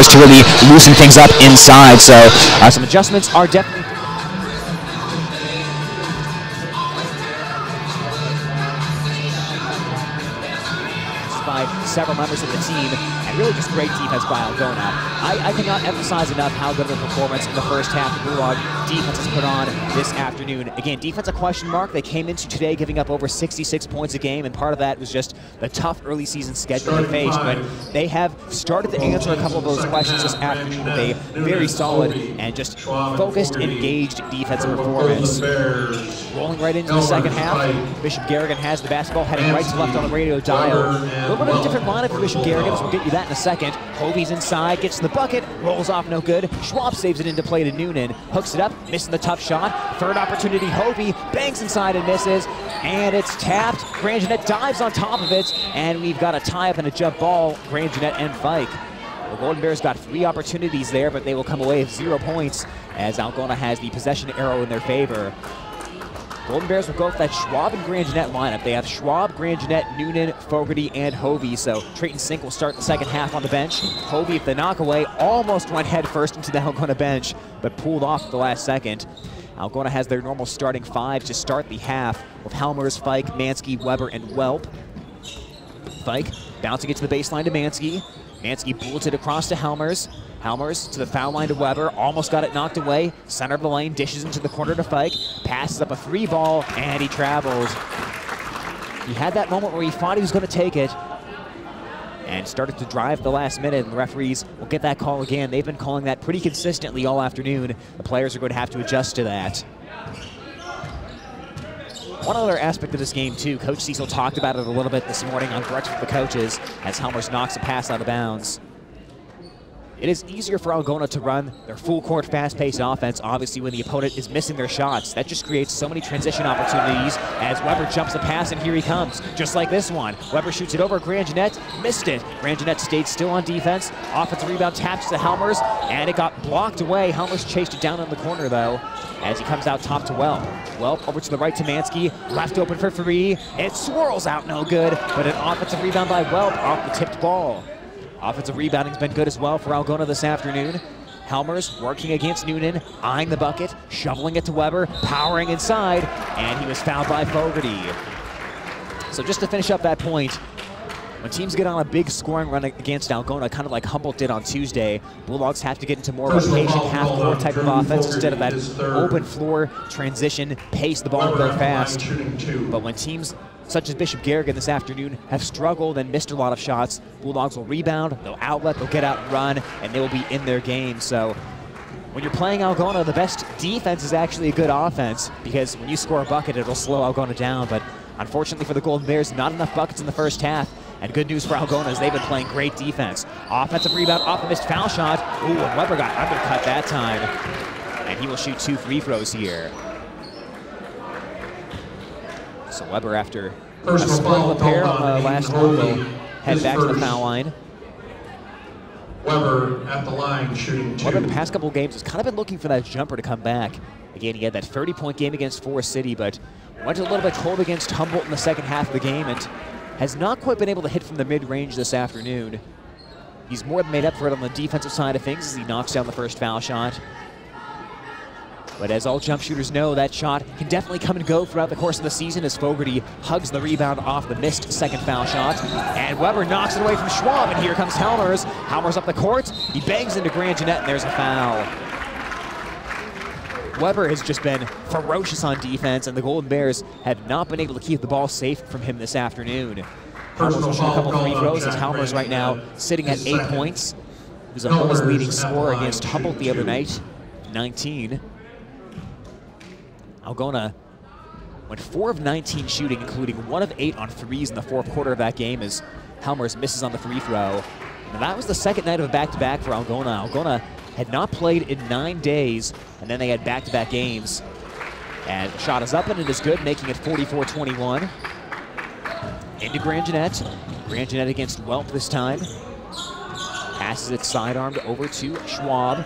Corners to really loosen things up inside. So uh, some adjustments are definitely by several members of the team, and really just great defense by Algona. I, I cannot emphasize enough how good of a performance in the first half the Bulldog defense has put on this afternoon. Again, defense a question mark. They came into today giving up over 66 points a game, and part of that was just the tough early season schedule they faced. But they have started to answer a couple of those questions this afternoon with a very solid and just focused, engaged defensive performance. Rolling right into the second half, Bishop Garrigan has the basketball heading right to left on the radio dial. A little bit of a different lineup for Bishop Garrigan, so we'll get you that in a second. Hovey's inside, gets to the bucket, rolls off no good. Schwab saves it into play to Noonan, hooks it up, missing the tough shot. Third opportunity, Hovey bangs inside and misses, and it's tapped. Grand Jeanette dives on top of it, and we've got a tie-up and a jump ball, Grand Jeanette and Fike. The Golden Bears got three opportunities there, but they will come away with zero points as Algona has the possession arrow in their favor. Golden Bears will go with that Schwab and Grand Jeanette lineup. They have Schwab, Grand Jeanette, Noonan, Fogarty, and Hovey. So Trayton Sink will start the second half on the bench. Hovey, if the knockaway, almost went head first into the Algona bench, but pulled off at the last second. Algona has their normal starting five to start the half with Helmers, Fike, Mansky, Weber, and Welp. Fike bouncing it to the baseline to Mansky. Mansky bullets it across to Helmers. Helmers to the foul line to Weber, almost got it knocked away. Center of the lane, dishes into the corner to Fike, passes up a three ball, and he travels. He had that moment where he thought he was going to take it and started to drive the last minute, and the referees will get that call again. They've been calling that pretty consistently all afternoon. The players are going to have to adjust to that. One other aspect of this game, too, Coach Cecil talked about it a little bit this morning on Breakfast with the Coaches as Helmers knocks a pass out of bounds. It is easier for Algona to run their full court, fast paced offense, obviously, when the opponent is missing their shots. That just creates so many transition opportunities as Weber jumps the pass, and here he comes, just like this one. Weber shoots it over Grand Jeanette, missed it. Grand Jeanette stayed still on defense. Offensive rebound taps to Helmers, and it got blocked away. Helmers chased it down in the corner, though, as he comes out top to Welp. Welp over to the right to Mansky, left open for three. It swirls out no good, but an offensive rebound by Welp off the tipped ball. Offensive rebounding's been good as well for Algona this afternoon. Helmers working against Noonan, eyeing the bucket, shoveling it to Weber, powering inside, and he was fouled by Fogarty. So just to finish up that point, when teams get on a big scoring run against Algona, kind of like Humboldt did on Tuesday, Bulldogs have to get into more of a patient half-court type of offense instead of that open floor transition, pace the ball and go fast. But when teams such as Bishop Garrigan this afternoon, have struggled and missed a lot of shots. Bulldogs will rebound, they'll outlet, they'll get out and run, and they will be in their game. So when you're playing Algona, the best defense is actually a good offense because when you score a bucket, it'll slow Algona down. But unfortunately for the Golden Bears, not enough buckets in the first half. And good news for Algona is they've been playing great defense. Offensive rebound off a missed foul shot. Ooh, and Weber got undercut that time. And he will shoot two free throws here. So Weber, after Personal a split of a pair on the last Aiden one, will head back to the foul line. Weber at the line shooting two. Weber, the past couple games, has kind of been looking for that jumper to come back. Again, he had that 30-point game against Forest City, but went a little bit cold against Humboldt in the second half of the game and has not quite been able to hit from the mid-range this afternoon. He's more than made up for it on the defensive side of things as he knocks down the first foul shot. But as all jump shooters know, that shot can definitely come and go throughout the course of the season as Fogarty hugs the rebound off the missed second foul shot. And Weber knocks it away from Schwab, and here comes Helmers. Helmers up the court. He bangs into Grand Jeanette, and there's a foul. Weber has just been ferocious on defense, and the Golden Bears have not been able to keep the ball safe from him this afternoon. Helmers will shoot a couple free throws as Helmers right now sitting at eight points. He was Algona's leading scorer against Humboldt the other night, 19. Algona went 4 of 19 shooting, including 1 of 8 on threes in the fourth quarter of that game as Helmers misses on the free throw. And that was the second night of a back-to-back for Algona. Algona had not played in nine days, and then they had back-to-back games. And the shot is up, and it is good, making it 44-21. Into Grand Jeanette. Grand Jeanette against Welp this time. Passes it sidearmed over to Schwab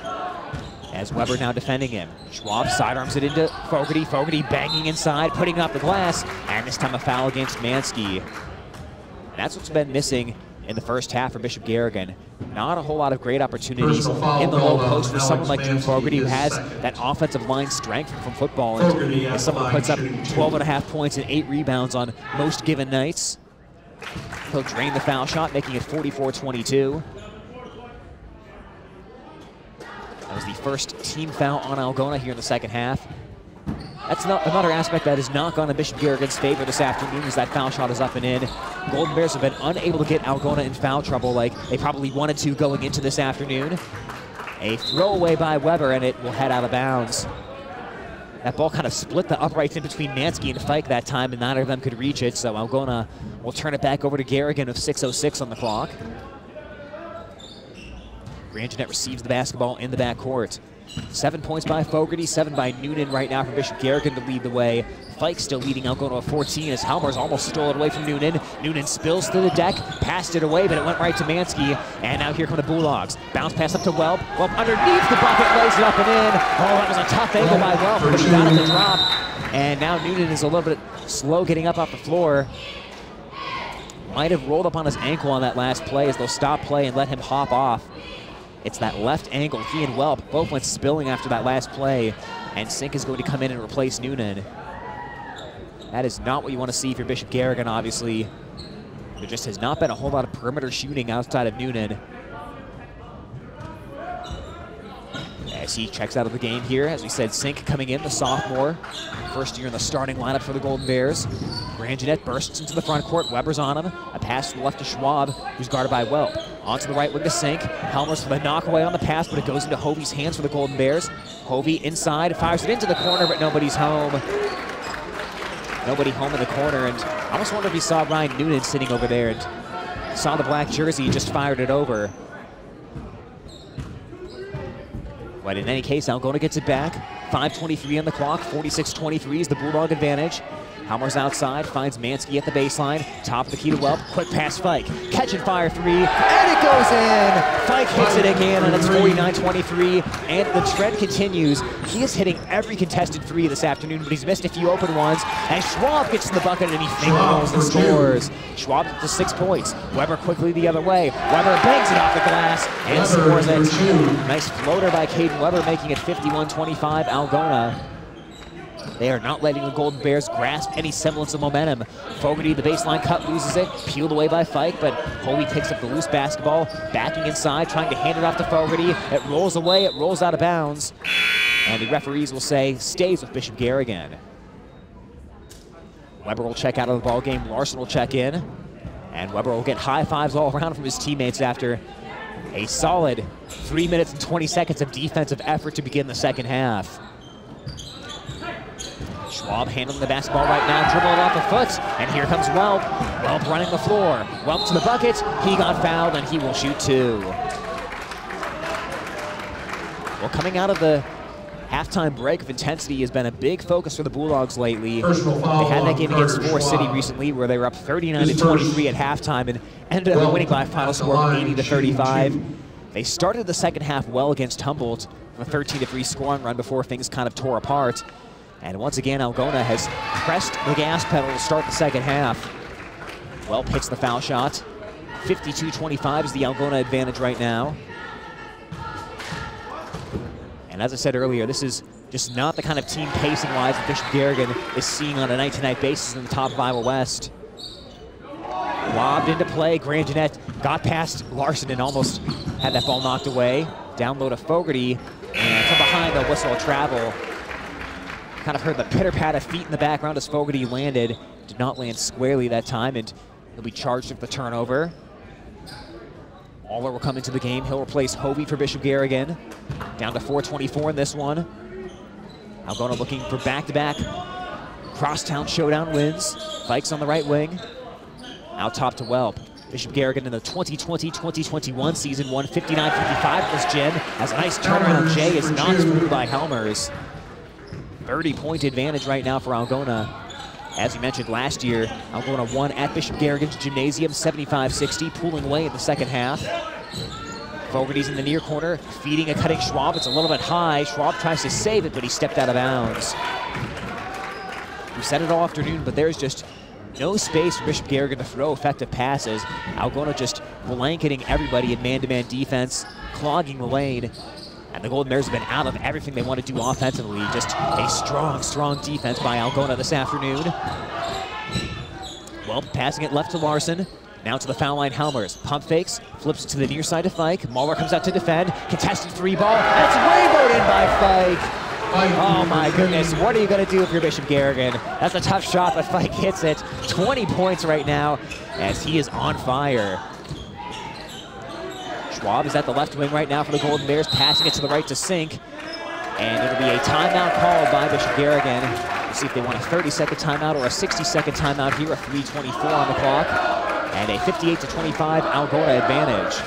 as Weber now defending him. Schwab sidearms it into Fogarty. Fogarty banging inside, putting up the glass, and this time a foul against Mansky. And that's what's been missing in the first half for Bishop Garrigan. Not a whole lot of great opportunities in the low post for someone like Drew Fogarty, who has second. that offensive line strength from football. And Fogarty someone the puts up line, shooting two. 12 and a half points and eight rebounds on most given nights, he'll drain the foul shot, making it 44-22. That was the first team foul on Algona here in the second half. That's not, another aspect that has not gone in Bishop Garrigan's favor this afternoon is that foul shot is up and in. Golden Bears have been unable to get Algona in foul trouble like they probably wanted to going into this afternoon. A throwaway by Weber and it will head out of bounds. That ball kind of split the uprights in between Mansky and Fike that time, and neither of them could reach it. So Algona will turn it back over to Garrigan of 6.06 on the clock. Grangenet receives the basketball in the backcourt. Seven points by Fogarty, seven by Noonan right now for Bishop Garrigan to lead the way. Fike still leading Algona of 14 as Helmers almost stole it away from Noonan. Noonan spills to the deck, passed it away, but it went right to Mansky. And now here come the Bulldogs. Bounce pass up to Welp. Welp underneath the bucket, lays it up and in. Oh, that was a tough angle by Welp, but he got it to drop. And now Noonan is a little bit slow getting up off the floor. Might have rolled up on his ankle on that last play as they'll stop play and let him hop off. It's that left angle. He and Welp both went spilling after that last play, and Sink is going to come in and replace Noonan. That is not what you want to see for Bishop Garrigan, obviously. There just has not been a whole lot of perimeter shooting outside of Noonan. As he checks out of the game here, as we said, Sink coming in, the sophomore. First year in the starting lineup for the Golden Bears. Grangenet bursts into the front court. Weber's on him. A pass to the left to Schwab, who's guarded by Welp. Onto the right wing to Sink. Helmers for the knockaway on the pass, but it goes into Hovey's hands for the Golden Bears. Hovey inside, fires it into the corner, but nobody's home. Nobody home in the corner, and I almost wonder if he saw Ryan Noonan sitting over there and saw the black jersey, just fired it over. But in any case, Algona gets it back. 5.23 on the clock, 46-23 is the Bulldog advantage. Helmers outside, finds Mansky at the baseline. Top of the key to Welp, quick pass Fike. Catch and fire three, and it goes in! Fike hits it again, and it's 49-23, and the trend continues. He is hitting every contested three this afternoon, but he's missed a few open ones, and Schwab gets in the bucket, and he finger rolls and scores. Schwab to six points. Weber quickly the other way. Weber bangs it off the glass and Weber scores it. two. Nice floater by Caden Weber, making it 51-25 Algona. They are not letting the Golden Bears grasp any semblance of momentum. Fogarty, the baseline cut, loses it, peeled away by Fike, but Holy picks up the loose basketball, backing inside, trying to hand it off to Fogarty. It rolls away, it rolls out of bounds, and the referees will say stays with Bishop Garrigan. Weber will check out of the ball game. Larson will check in, and Weber will get high fives all around from his teammates after a solid three minutes and 20 seconds of defensive effort to begin the second half. Schwab handling the basketball right now, dribbling off the foot, and here comes Welp. Welp running the floor. Welp to the bucket. He got fouled, and he will shoot two. Well, coming out of the halftime break of intensity has been a big focus for the Bulldogs lately. They had that game against Forest City recently where they were up 39 to 23 at halftime and ended up winning by a final score of 80 to 35. They started the second half well against Humboldt, a 13 to 3 scoring run before things kind of tore apart. And once again, Algona has pressed the gas pedal to start the second half. Well hits the foul shot. 52-25 is the Algona advantage right now. And as I said earlier, this is just not the kind of team pacing-wise that Bishop Garrigan is seeing on a night-to-night basis in the top of Iowa West. Lobbed into play, Grangenet got past Larson and almost had that ball knocked away. Down low to Fogarty, and from behind the whistle of travel. Kind of heard the pitter-pat of feet in the background as Fogarty landed. Did not land squarely that time, and he'll be charged with the turnover. Aller will come into the game. He'll replace Hovey for Bishop Garrigan. Down to 424 in this one. Algona looking for back-to-back crosstown showdown wins. Fikes on the right wing. Out top to Welp. Bishop Garrigan in the 2020-2021 season won 59-55 this gen as a nice turnaround Jay is not through by Helmers. 30-point advantage right now for Algona. As we mentioned last year, Algona won at Bishop Garrigan's Gymnasium 75-60, pulling away in the second half. Fogarty's in the near corner, feeding a cutting Schwab. It's a little bit high. Schwab tries to save it, but he stepped out of bounds. We said it all afternoon, but there's just no space for Bishop Garrigan to throw effective passes. Algona just blanketing everybody in man-to-man defense, clogging the lane. And the Golden Bears have been out of everything they want to do offensively. Just a strong, strong defense by Algona this afternoon. Well, passing it left to Larson. Now to the foul line, Helmers. Pump fakes, flips it to the near side of Fike. Mahler comes out to defend. Contested three ball. That's rainbowed in by Fike. Oh my goodness, what are you going to do if you're Bishop Garrigan? That's a tough shot, but Fike hits it. 20 points right now as he is on fire. Schwab is at the left wing right now for the Golden Bears, passing it to the right to Sink. And it'll be a timeout called by Bishop Garrigan. We'll see if they want a 30-second timeout or a 60-second timeout here, a 3.24 on the clock. And a 58 to 25 Algona advantage.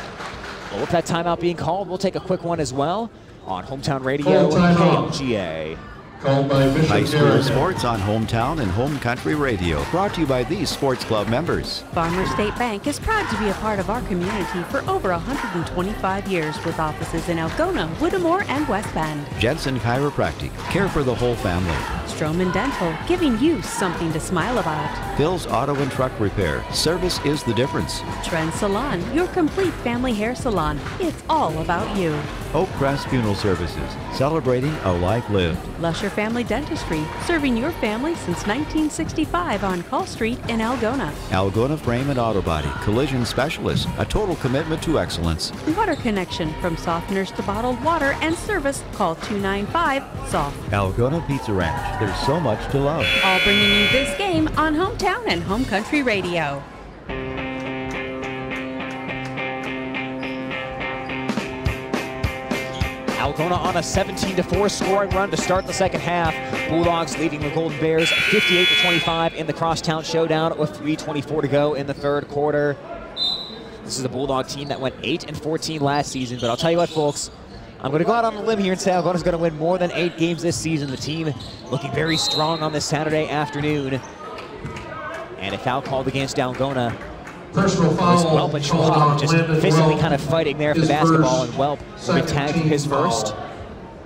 Well, with that timeout being called, we'll take a quick one as well on Hometown Radio. KLGA. Called by Bishop High school Garrigan. sports on Hometown and Home Country Radio. Brought to you by these sports club members. Farmer State Bank is proud to be a part of our community for over 125 years with offices in Algona, Whittemore, and West Bend. Jensen Chiropractic. Care for the whole family. Stroman Dental, giving you something to smile about. Phil's Auto and Truck Repair. Service is the difference. Trend Salon, your complete family hair salon. It's all about you. Oak Crest Funeral Services. Celebrating a life lived. Lusher Family Dentistry, serving your family since 1965 on Call Street in Algona. Algona Frame and Auto Body. Collision Specialist. A total commitment to excellence. Water Connection, from softeners to bottled water and service, call 295 SOFT. Algona Pizza Ranch. There's so much to love. All bringing you this game on Hometown and Home Country Radio. Algona on a 17-4 scoring run to start the second half. Bulldogs leading the Golden Bears 58 to 25 in the crosstown showdown with 3:24 to go in the third quarter. This is a Bulldog team that went 8 and 14 last season, but I'll tell you what, folks. I'm going to go out on a limb here and say Algona's going to win more than eight games this season. The team looking very strong on this Saturday afternoon. And a foul called against Algona Personal foul. Welp and Schwab just Landon physically Welp. kind of fighting there for the basketball, and Welp will be tagged for his foul. first.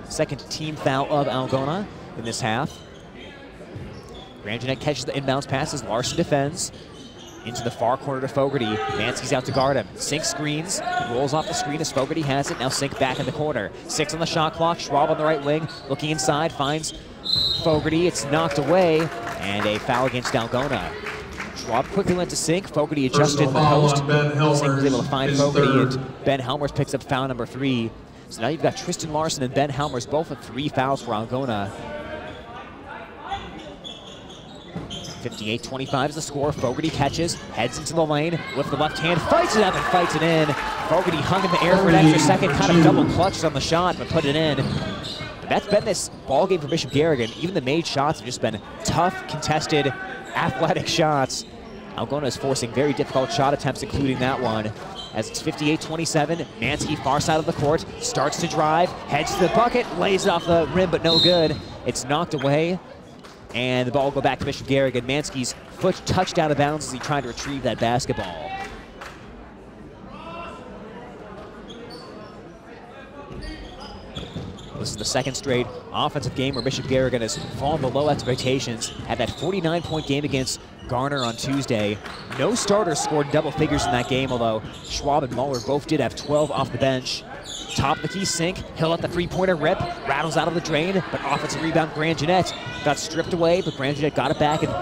Second team foul of Algona in this half. Ranjanek catches the inbounds passes. Larson defends. Into the far corner to Fogarty. Mansky's out to guard him. Sink screens. Rolls off the screen as Fogarty has it. Now Sink back in the corner. Six on the shot clock. Schwab on the right wing. Looking inside. Finds Fogarty. It's knocked away. And a foul against Algona. Schwab quickly went to Sink. Fogarty adjusted the post. Sink was able to find Fogarty. And Ben Helmers picks up foul number three. So now you've got Tristan Larson and Ben Helmers both with three fouls for Algona. 58-25 is the score. Fogarty catches, heads into the lane with the left hand, fights it up and fights it in. Fogarty hung in the air for an extra second, kind of double clutched on the shot, but put it in. But that's been this ball game for Bishop Garrigan. Even the made shots have just been tough, contested, athletic shots. Algona is forcing very difficult shot attempts, including that one. As it's 58-27, Mansky far side of the court, starts to drive, heads to the bucket, lays off the rim, but no good. It's knocked away, and the ball will go back to Bishop Garrigan. Mansky's foot touched out of bounds as he tried to retrieve that basketball. This is the second straight offensive game where Bishop Garrigan has fallen below expectations. Had that 49-point game against Garner on Tuesday. No starters scored double figures in that game, although Schwab and Muller both did have 12 off the bench. Top of the key sink, Hill at the three-pointer rip, rattles out of the drain, but offensive rebound, Grand Jeanette got stripped away, but Grand Jeanette got it back and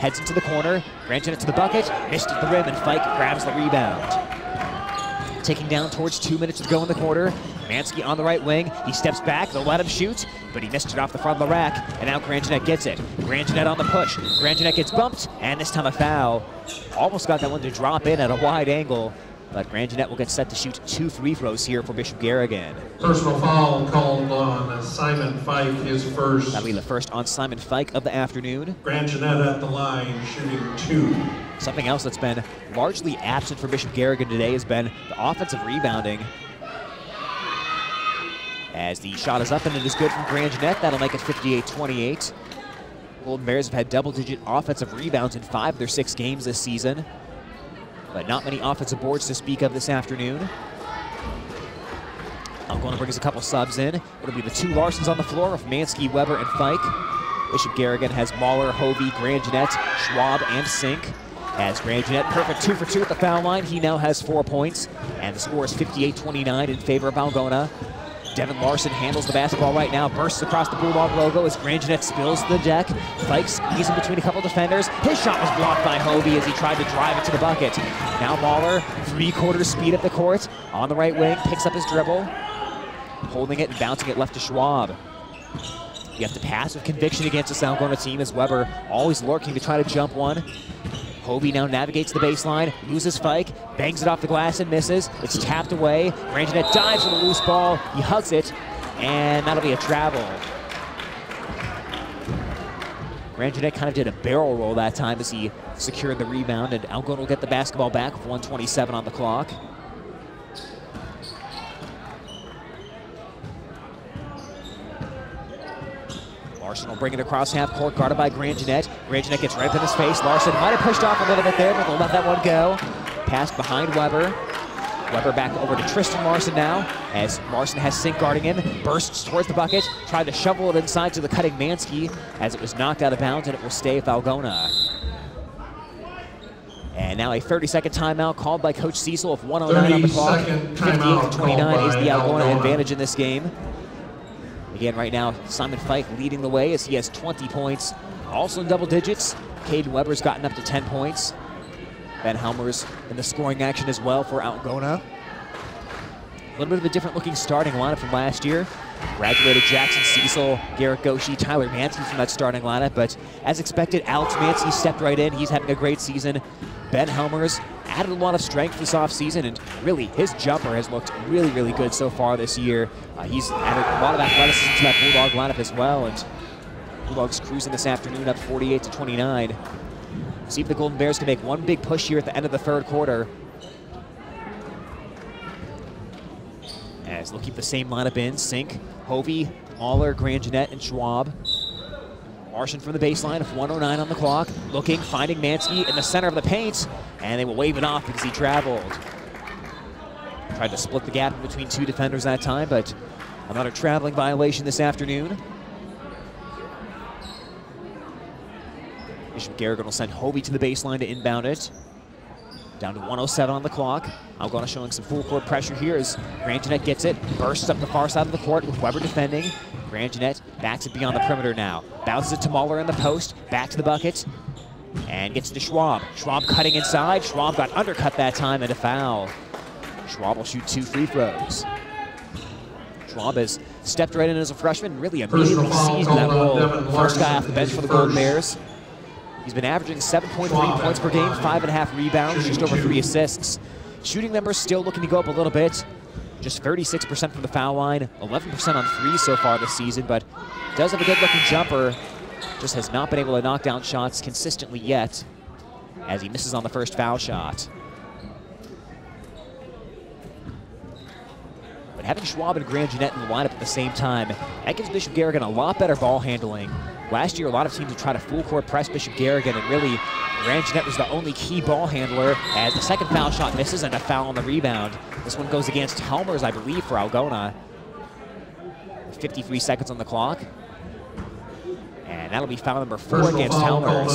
heads into the corner. Grand Jeanette to the bucket, missed at the rim, and Fike grabs the rebound. Taking down towards two minutes to go in the quarter. Mansky on the right wing. He steps back. They'll let him shoot, but he missed it off the front of the rack. And now Grangenet gets it. Grangenet on the push. Grangenet gets bumped, and this time a foul. Almost got that one to drop in at a wide angle, but Grangenet will get set to shoot two free throws here for Bishop Garrigan. Personal foul called on uh, Simon Fike, his first. That'll be the first on Simon Fike of the afternoon. Grand Jeanette at the line, shooting two. Something else that's been largely absent for Bishop Garrigan today has been the offensive rebounding. As the shot is up and it is good from Grand Jeanette, that'll make it 58-28. Golden Bears have had double-digit offensive rebounds in five of their six games this season, but not many offensive boards to speak of this afternoon. Algona brings a couple subs in. It'll be the two Larsons on the floor with Mansky, Weber, and Fike. Bishop Garrigan has Mahler, Hovey, Grand Jeanette, Schwab, and Sink. As Grand Jeanette, perfect two for two at the foul line. He now has four points, and the score is 58-29 in favor of Algona. Devin Larson handles the basketball right now, bursts across the Bulldog logo as Grand Jeanette spills the deck. Fike squeezes in between a couple defenders. His shot was blocked by Hovey as he tried to drive it to the bucket. Now Mahler, three-quarters speed up the court. On the right wing, picks up his dribble, holding it and bouncing it left to Schwab. You have to pass with conviction against the Algona team as Weber always lurking to try to jump one. Hovey now navigates the baseline, loses Fike, bangs it off the glass and misses. It's tapped away. Grand Jeanette dives for the loose ball. He hugs it, and that'll be a travel. Grand Jeanette kind of did a barrel roll that time as he secured the rebound, and Algona will get the basketball back with 127 on the clock. Larson will bring it across half court, guarded by Grand Jeanette. Grand Jeanette gets right up in his face. Larson might have pushed off a little bit there, but they'll let that one go. Pass behind Weber. Weber back over to Tristan Larson now, as Larson has Sink guarding him, bursts towards the bucket, tried to shovel it inside to the cutting Mansky, as it was knocked out of bounds, and it will stay with Algona. And now a 30-second timeout called by Coach Cecil of 109 on the clock. 30-second 58 timeout to 29 is the Algona. advantage in this game. Again, right now, Simon Fike leading the way as he has 20 points. Also in double digits, Caden Weber's gotten up to 10 points. Ben Helmers in the scoring action as well for Algona. A little bit of a different looking starting lineup from last year. Graduated Jackson Cecil, Garrett Goshi, Tyler Mansky from that starting lineup, but as expected, Alex Mansky stepped right in. He's having a great season. Ben Helmers added a lot of strength this offseason, and really, his jumper has looked really, really good so far this year. Uh, he's added a lot of athleticism to that Bulldog lineup as well, and Bulldogs cruising this afternoon up 48 to 29. See if the Golden Bears can make one big push here at the end of the third quarter. As they'll keep the same lineup in, Sink, Hovey, Mahler, Grand Jeanette, and Schwab. Martian from the baseline of 109 on the clock, looking, finding Mansky in the center of the paint, and they will wave it off because he traveled. Tried to split the gap between two defenders that time, but another traveling violation this afternoon. Bishop Garrigan will send Hovey to the baseline to inbound it. Down to 107 on the clock. Algona showing some full court pressure here as Grand Jeanette gets it, bursts up the far side of the court with Weber defending. Grand Jeanette backs it beyond the perimeter now. Bounces it to Mahler in the post, back to the bucket, and gets to Schwab. Schwab cutting inside. Schwab got undercut that time and a foul. Schwab will shoot two free throws. Schwab has stepped right in as a freshman, really immediately seized that role. First guy off the bench for the Golden. Bears. He's been averaging 7.3 points per game, five and a half rebounds, just over three assists. Shooting numbers still looking to go up a little bit. Just 36% from the foul line, 11% on threes so far this season, but does have a good looking jumper. Just has not been able to knock down shots consistently yet as he misses on the first foul shot. But having Schwab and Grand Jeanette in the lineup at the same time, that gives Bishop Garrigan a lot better ball handling. Last year, a lot of teams would try to full court press Bishop Garrigan, and really, Grand was the only key ball handler as the second foul shot misses and a foul on the rebound. This one goes against Helmers, I believe, for Algona. 53 seconds on the clock. And that'll be foul number four Personal against Helmers.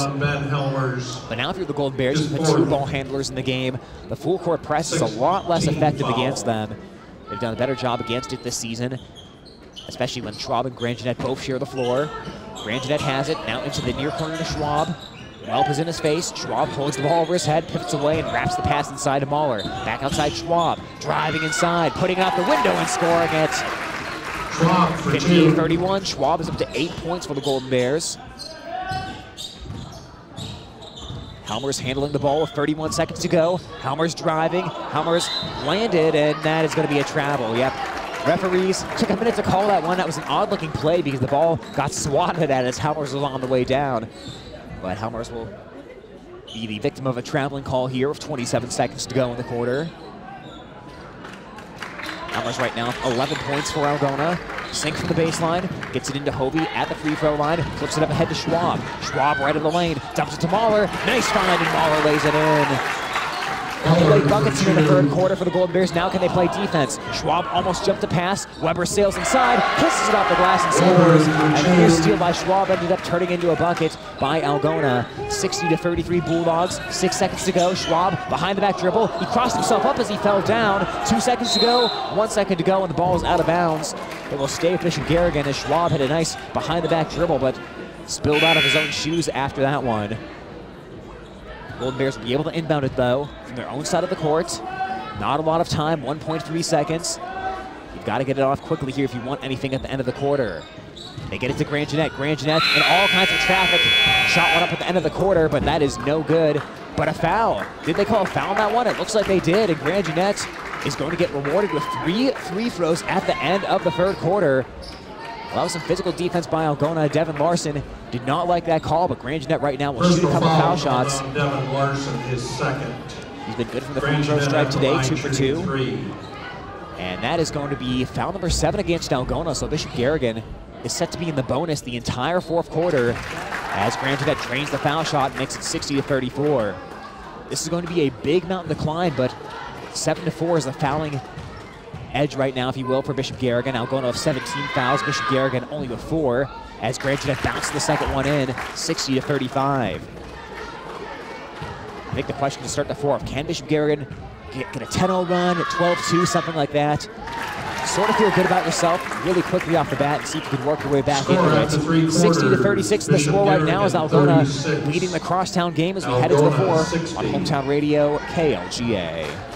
Helmers. But now if you're the Golden Bears, you put two ball handlers in the game. The full court press is a lot less effective against them. They've done a better job against it this season, especially when Schwab and Grand both share the floor. Grand has it, now into the near corner to Schwab. Welp is in his face. Schwab holds the ball over his head, pivots away, and wraps the pass inside to Mahler. Back outside Schwab, driving inside, putting it out the window and scoring it. Schwab for two. 58-31. Schwab is up to eight points for the Golden Bears. Helmers handling the ball with 31 seconds to go. Helmers driving. Helmers landed, and that is going to be a travel. Yep. Referees took a minute to call that one. That was an odd-looking play because the ball got swatted at as Helmers was on the way down. But Helmers will be the victim of a traveling call here with 27 seconds to go in the quarter. Helmers right now 11 points for Algona. Sink from the baseline, gets it into Hovey at the free throw line, flips it up ahead to Schwab. Schwab right in the lane, dumps it to Mahler. Nice find, and Mahler lays it in. Played buckets here in the third quarter for the Golden Bears. Now can they play defense? Schwab almost jumped the pass. Weber sails inside, kisses it off the glass and scores. And a steal by Schwab ended up turning into a bucket by Algona. 60 to 33 Bulldogs. Six seconds to go. Schwab behind the back dribble. He crossed himself up as he fell down. Two seconds to go. One second to go, and the ball is out of bounds. It will stay with Bishop Garrigan as Schwab had a nice behind the back dribble, but spilled out of his own shoes after that one. Golden Bears will be able to inbound it though from their own side of the court. Not a lot of time, 1.3 seconds. You've got to get it off quickly here if you want anything at the end of the quarter. They get it to Grand Jeanette. Grand Jeanette in all kinds of traffic. Shot one up at the end of the quarter, but that is no good. But a foul. Did they call a foul on that one? It looks like they did, and Grand Jeanette is going to get rewarded with three free throws at the end of the third quarter. Well, that was some physical defense by Algona. Devin Larson did not like that call, but Grand Jeanette right now will shoot a couple foul foul shots. Devin Larson, his second. He's been good from the free throw stripe today, two for two. Three. And that is going to be foul number seven against Algona. So Bishop Garrigan is set to be in the bonus the entire fourth quarter as Grand Jeanette drains the foul shot, makes it 60 to 34. This is going to be a big mountain to climb, but seven to four is the fouling edge right now, if you will, for Bishop Garrigan. Algona of 17 fouls, Bishop Garrigan only with four as Grand Jeanette bounces the second one in, 60 to 35. I think the question to start the fourth, can Bishop Garrigan get, get a 10-0 run, a 12-2, something like that? Sort of feel good about yourself really quickly off the bat and see if you can work your way back Score into it. 60 to quarters, 36 the Bishop score right now is Algona 36. leading the crosstown game as we head into the Algona, fourth 60. on Hometown Radio KLGA.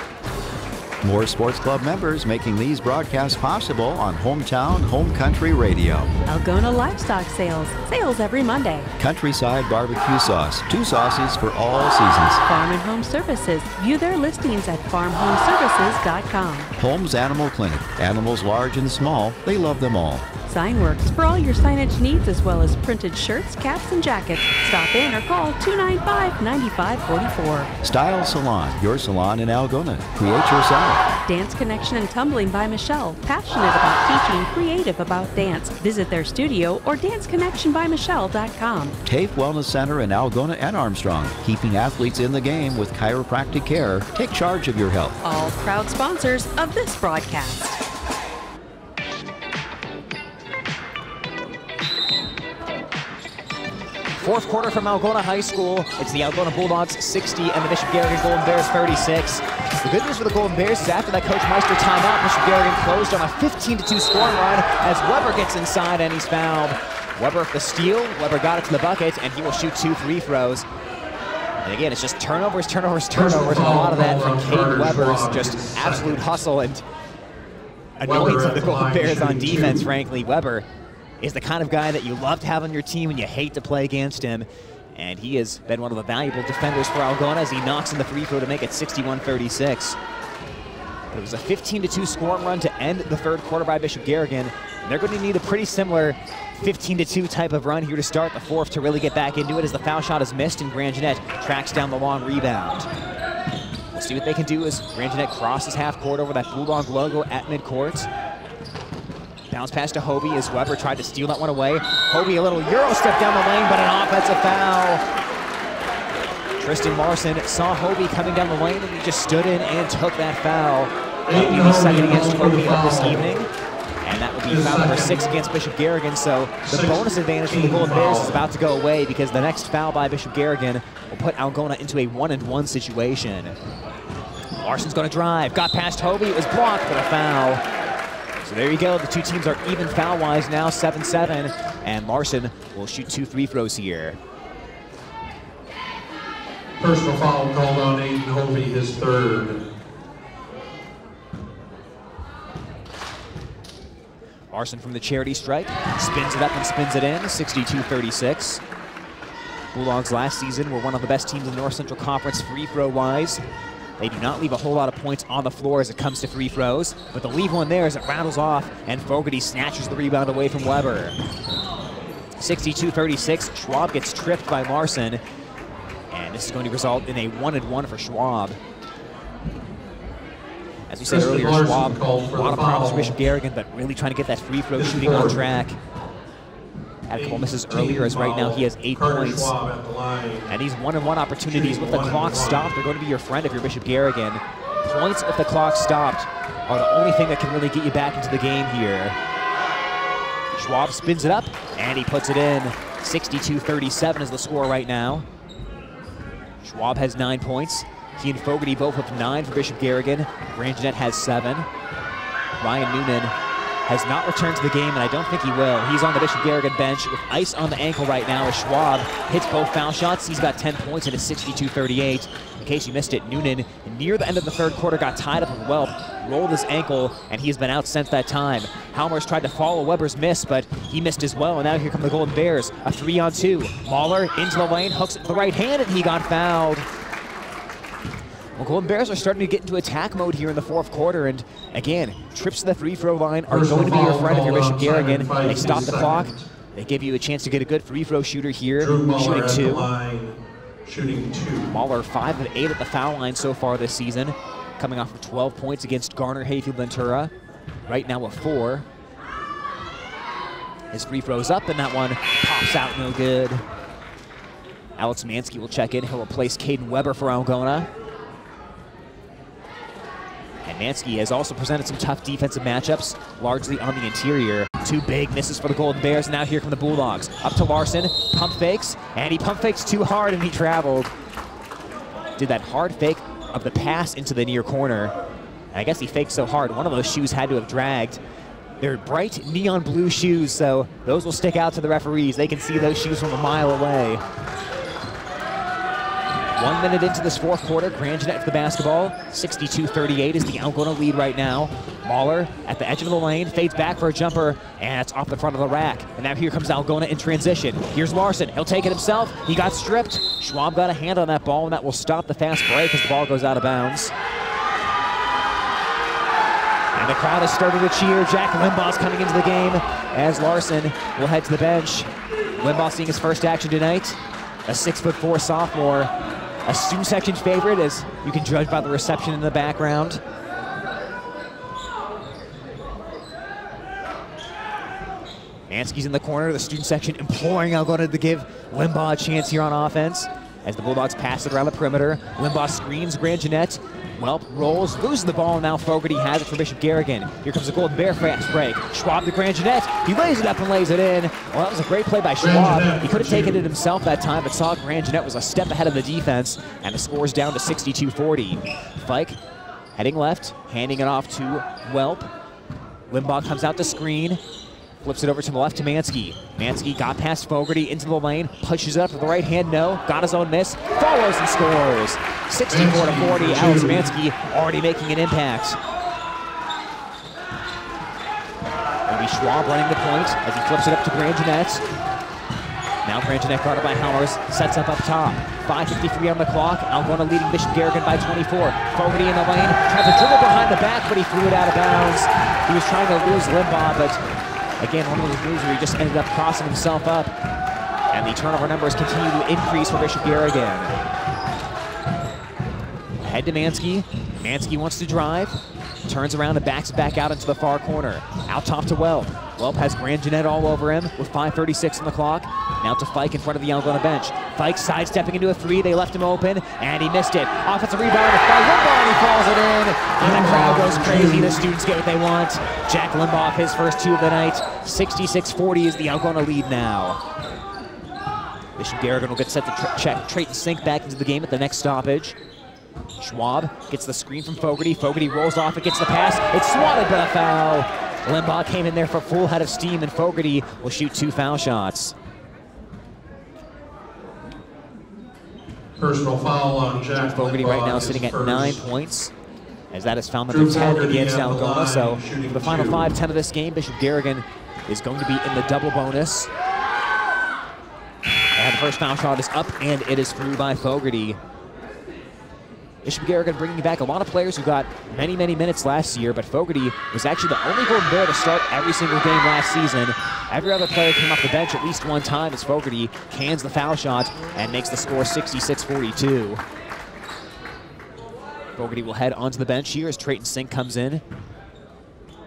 More sports club members making these broadcasts possible on Hometown Home Country Radio. Algona Livestock Sales. Sales every Monday. Countryside Barbecue Sauce. Two sauces for all seasons. Farm and Home Services. View their listings at farmhomeservices.com. Holmes Animal Clinic. Animals large and small, they love them all. Signworks for all your signage needs as well as printed shirts, caps, and jackets. Stop in or call 295 9544. Style Salon, your salon in Algona. Create your style. Dance Connection and Tumbling by Michelle. Passionate about teaching, creative about dance. Visit their studio or danceconnectionbymichelle.com. TAFE Wellness Center in Algona and Armstrong. Keeping athletes in the game with chiropractic care. Take charge of your health. All proud sponsors of this broadcast. Fourth quarter from Algona High School. It's the Algona Bulldogs 60 and the Bishop Garrigan Golden Bears 36. The good news for the Golden Bears is after that Coach Meister timeout, Mr. Garrigan closed on a 15-2 scoring run as Weber gets inside and he's fouled. Weber with the steal. Weber got it to the bucket and he will shoot two free throws. And again, it's just turnovers, turnovers, turnovers, and a lot of that from Caden Weber's just absolute hustle and annoyance of the Golden Bears on defense, frankly. Weber is the kind of guy that you love to have on your team and you hate to play against him. And he has been one of the valuable defenders for Algona as he knocks in the free throw to make it 61-36. But it was a 15-2 scoring run to end the third quarter by Bishop Garrigan. And they're going to need a pretty similar 15-2 type of run here to start the fourth to really get back into it as the foul shot is missed and Grand Jeanette tracks down the long rebound. We'll see what they can do as Grand Jeanette crosses half court over that Bulldog logo at midcourt. Bounce pass to Hovey as Weber tried to steal that one away. Hovey a little Euro step down the lane, but an offensive foul. Tristan Larson saw Hovey coming down the lane and he just stood in and took that foul. That will be the second against Hovey of this evening. And that will be foul number six against Bishop Garrigan. So the bonus advantage for the Golden Bears is about to go away because the next foul by Bishop Garrigan will put Algona into a one and one situation. Larson's going to drive. Got past Hovey. It was blocked, but a foul. So there you go. The two teams are even foul-wise now, 7-7. And Larson will shoot two free throws here. Personal foul called on Aiden Hovey, his third. Larson from the charity stripe. Spins it up and spins it in, 62-36. Bulldogs last season were one of the best teams in the North Central Conference free throw wise. They do not leave a whole lot of points on the floor as it comes to free throws, but they'll leave one there as it rattles off, and Fogarty snatches the rebound away from Weber. 62-36, Schwab gets tripped by Larson, and this is going to result in a one and one for Schwab. As we said earlier, Larson Schwab, a lot of problems. Bishop Garrigan, but really trying to get that free throw This shooting on track. Had a couple misses earlier, as right now he has eight points. Schwab at the line. And these one-on-one opportunities with the clock one. stopped are going to be your friend if you're Bishop Garrigan. Points if the clock stopped are the only thing that can really get you back into the game here. Schwab spins it up, and he puts it in. 62-37 is the score right now. Schwab has nine points. He and Fogarty both have nine for Bishop Garrigan. Grangenet has seven. Ryan Noonan has not returned to the game, and I don't think he will. He's on the Bishop Garrigan bench with ice on the ankle right now as Schwab hits both foul shots. He's got 10 points and it's 62-38. In case you missed it, Noonan, near the end of the third quarter, got tied up with Welp, rolled his ankle, and he's been out since that time. Helmers tried to follow Weber's miss, but he missed as well, and now here come the Golden Bears. A three-on-two. Mahler into the lane, hooks the right hand, and he got fouled. Well, Golden Bears are starting to get into attack mode here in the fourth quarter, and again, trips to the free throw line are Personal going to be your friend if you're Bishop Garrigan. They stop the clock. They give you a chance to get a good free throw shooter here, shooting two. line, shooting two. Mahler five of eight at the foul line so far this season, coming off of 12 points against Garner Hayfield Ventura. Right now with four. His free throw's up, and that one pops out no good. Alex Mansky will check in. He'll replace Caden Weber for Algona. And Mansky has also presented some tough defensive matchups, largely on the interior. Two big misses for the Golden Bears. Now here come the Bulldogs. Up to Larson, pump fakes, and he pump fakes too hard and he traveled. Did that hard fake of the pass into the near corner. And I guess he faked so hard, one of those shoes had to have dragged. They're bright neon blue shoes, so those will stick out to the referees. They can see those shoes from a mile away. One minute into this fourth quarter, Grangenet for the basketball. 62-38 is the Algona lead right now. Mahler at the edge of the lane, fades back for a jumper, and it's off the front of the rack. And now here comes Algona in transition. Here's Larson. He'll take it himself. He got stripped. Schwab got a hand on that ball, and that will stop the fast break as the ball goes out of bounds. And the crowd has started to cheer. Jack Limbaugh's coming into the game as Larson will head to the bench. Limbaugh seeing his first action tonight. A six foot four sophomore. A student section favorite as you can judge by the reception in the background. Mansky's in the corner, the student section imploring Algona to give Limbaugh a chance here on offense. As the Bulldogs pass it around the perimeter, Limbaugh screens Grangenet. Welp rolls, loses the ball, and now Fogarty has it for Bishop Garrigan. Here comes the Golden Bear fast break. Schwab to Grangenet. He lays it up and lays it in. Well, that was a great play by Schwab. He could have taken it himself that time, but saw Grangenet was a step ahead of the defense, and the score's down to 62-40. Fike heading left, handing it off to Welp. Limbaugh comes out to screen, flips it over to the left to Mansky. Mansky got past Fogarty into the lane, pushes it up with the right hand, no, got his own miss, follows and scores. 64 to 40, Alex Mansky already making an impact. It'll be Schwab running the point as he flips it up to Grangenet. Now Grangenet guarded by Howers, sets up up top. 5.53 on the clock, Algona leading Bishop Garrigan by 24. Fogarty in the lane, tries to dribble behind the back, but he threw it out of bounds. He was trying to lose Limbaugh, but again, one of those moves where he just ended up crossing himself up. And the turnover numbers continue to increase for Bishop Garrigan. Head to Mansky. Mansky wants to drive. Turns around and backs back out into the far corner. Out top to Welp. Welp has Grangenet all over him with 5.36 on the clock. Now to Fike in front of the Algona bench. Fike sidestepping into a three. They left him open, and he missed it. Offensive rebound by Limbaugh, and he falls it in. And the crowd goes crazy. The students get what they want. Jack Limbaugh, his first two of the night. 66-40 is the Algona lead now. Bishop Garrigan will get set to tra check Trayton Sink back into the game at the next stoppage. Schwab gets the screen from Fogarty. Fogarty rolls off it, gets the pass. It's swatted, but a foul. Limbaugh came in there for full head of steam, and Fogarty will shoot two foul shots. Personal foul on Jack Fogarty Limbaugh, right now sitting at first. nine points, as that is foul Drew number 10 Fogarty against on the Algona. line, So for the final two. 5-10 of this game, Bishop Garrigan is going to be in the double bonus. And the first foul shot is up, and it is through by Fogarty. Bishop Garrigan bringing back a lot of players who got many, many minutes last year, but Fogarty was actually the only Golden Bear to start every single game last season. Every other player came off the bench at least one time as Fogarty cans the foul shot and makes the score 66-42. Fogarty will head onto the bench here as Trayton Sink comes in.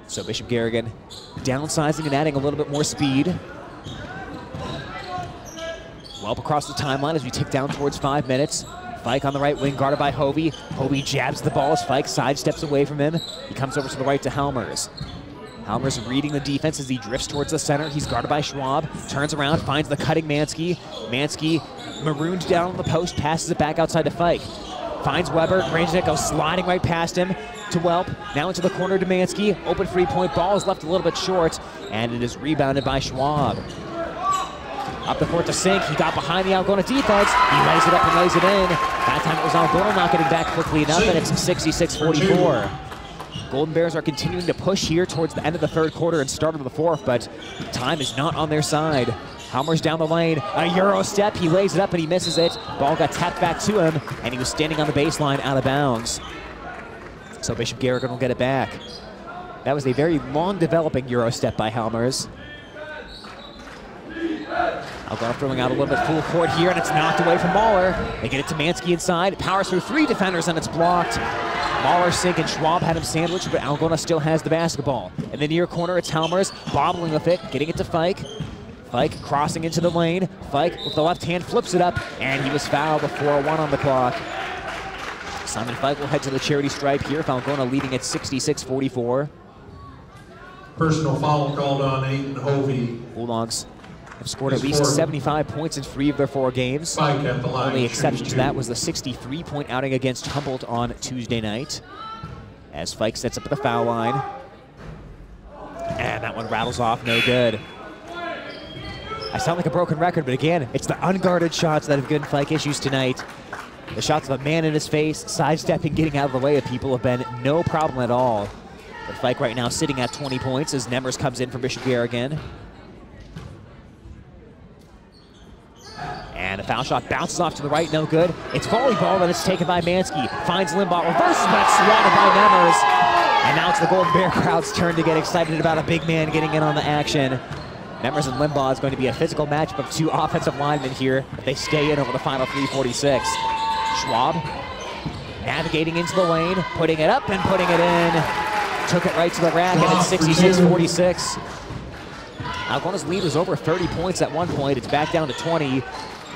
So Bishop Garrigan downsizing and adding a little bit more speed. Welp across the timeline as we tick down towards five minutes. Fike on the right wing, guarded by Hovey. Hovey jabs the ball as Fike sidesteps away from him. He comes over to the right to Helmers. Helmers reading the defense as he drifts towards the center. He's guarded by Schwab. Turns around, finds the cutting Mansky. Mansky marooned down on the post, passes it back outside to Fike. Finds Weber. Grangenet goes sliding right past him to Welp. Now into the corner to Mansky. Open three-point ball is left a little bit short, and it is rebounded by Schwab. Up the court to Sink. He got behind the Algona defense. He lays it up and lays it in. That time it was Algona not getting back quickly enough, and it's 66-44. Golden Bears are continuing to push here towards the end of the third quarter and start of the fourth, but time is not on their side. Helmers down the lane, a Euro step, he lays it up and he misses it. Ball got tapped back to him, and he was standing on the baseline out of bounds. So Bishop Garrigan will get it back. That was a very long developing Euro step by Helmers. Algona throwing out a little bit full court here, and it's knocked away from Mahler. They get it to Mansky inside. Powers through three defenders, and it's blocked. Mahler, Sink, and Schwab had him sandwiched, but Algona still has the basketball. In the near corner, it's Helmers, bobbling with it, getting it to Fike. Fike crossing into the lane. Fike with the left hand flips it up, and he was fouled before one on the clock. Simon Fike will head to the charity stripe here. Falcona leading at 66-44. Personal foul called on Aiden Hovey. Bulldogs have scored at least 75 points in three of their four games. Only exception to that was the 63-point outing against Humboldt on Tuesday night. As Fike sets up at the foul line. And that one rattles off, no good. I sound like a broken record, but again, it's the unguarded shots that have given Fike issues tonight. The shots of a man in his face, sidestepping, getting out of the way of people have been no problem at all. But Fike right now sitting at 20 points as Nemers comes in for Bishop Garrigan. And a foul shot bounces off to the right, no good. It's volleyball, and it's taken by Mansky. Finds Limbaugh, reverses, but swatted by Nemers. And now it's the Golden Bear crowd's turn to get excited about a big man getting in on the action. Nemers and Limbaugh is going to be a physical matchup of two offensive linemen here they stay in over the final 346. Schwab navigating into the lane, putting it up and putting it in. Took it right to the rack, and it's 66-46. Algona's lead was over 30 points at one point. It's back down to 20,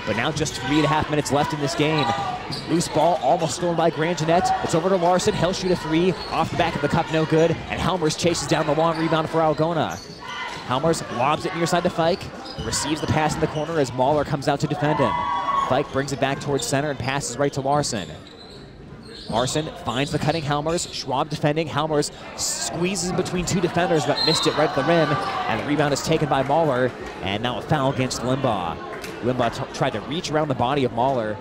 but now just three and a half minutes left in this game. Loose ball almost stolen by Grangenet. It's over to Larson. He'll shoot a three. Off the back of the cup, no good. And Helmers chases down the long rebound for Algona. Helmers lobs it near side to Fike. Receives the pass in the corner as Mahler comes out to defend him. Fike brings it back towards center and passes right to Larson. Larson finds the cutting Helmers. Schwab defending. Helmers squeezes between two defenders, but missed it right at the rim. And the rebound is taken by Mahler. And now a foul against Limbaugh. Limbaugh tried to reach around the body of Mahler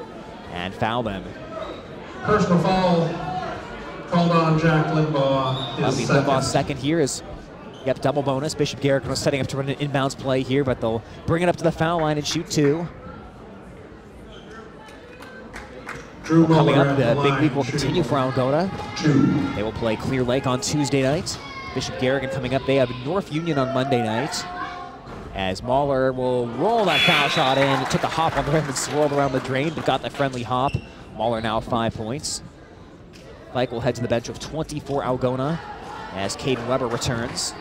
and fouled him. Personal foul called on Jack Limbaugh. Second. Limbaugh's second here is yep, double bonus. Bishop Garrick was setting up to run an inbounds play here, but they'll bring it up to the foul line and shoot two. Drew Coming up, at the big week will continue for Algona. Two. They will play Clear Lake on Tuesday night. Bishop Garrigan coming up. They have North Union on Monday night. As Mahler will roll that foul shot in. It Took a hop on the rim and swirled around the drain, but got the friendly hop. Mahler now five points. Mike will head to the bench with 24 Algona as Caden Weber returns.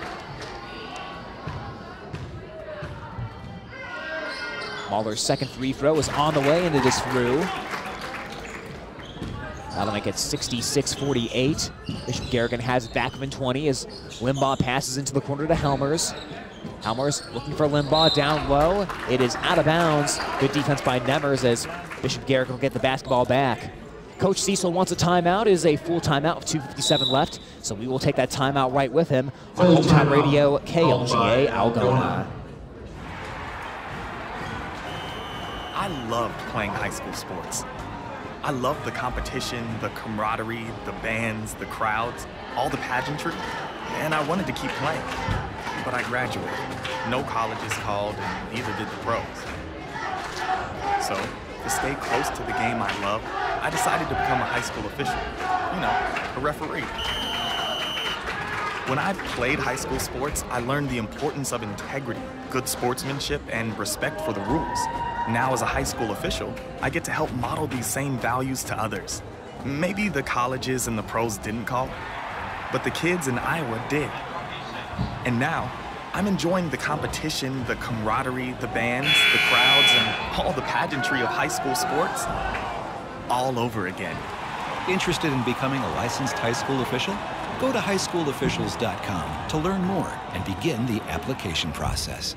Mahler's second free throw is on the way, and it is through. That'll make it 66-48. Bishop Garrigan has it back within 20 as Limbaugh passes into the corner to Helmers. Helmers looking for Limbaugh down low. It is out of bounds. Good defense by Nemers as Bishop Garrigan will get the basketball back. Coach Cecil wants a timeout. It is a full timeout of 2.57 left, so we will take that timeout right with him on Full Hometown. Radio KLGA Algona. I loved playing high school sports. I loved the competition, the camaraderie, the bands, the crowds, all the pageantry, and I wanted to keep playing. But I graduated. No colleges called, and neither did the pros. So, to stay close to the game I love, I decided to become a high school official. You know, a referee. When I played high school sports, I learned the importance of integrity, good sportsmanship, and respect for the rules. Now, as a high school official, I get to help model these same values to others. Maybe the colleges and the pros didn't call, but the kids in Iowa did. And now, I'm enjoying the competition, the camaraderie, the bands, the crowds, and all the pageantry of high school sports all over again. Interested in becoming a licensed high school official? Go to highschoolofficials.com to learn more and begin the application process.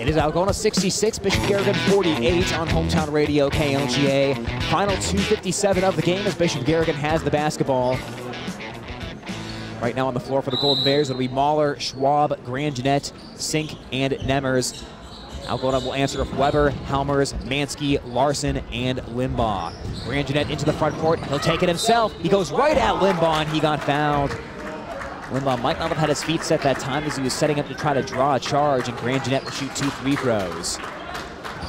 It is Algona 66, Bishop Garrigan 48 on Hometown Radio KLGA. Final 257 of the game as Bishop Garrigan has the basketball. Right now on the floor for the Golden Bears, it'll be Mahler, Schwab, Grand Jeanette, Sink, and Nemers. Algona will answer if Weber, Helmers, Mansky, Larson, and Limbaugh. Grand Jeanette into the front court. He'll take it himself. He goes right at Limbaugh, and he got fouled. Limbaugh might not have had his feet set that time as he was setting up to try to draw a charge, and Grand Jeanette will shoot two free throws.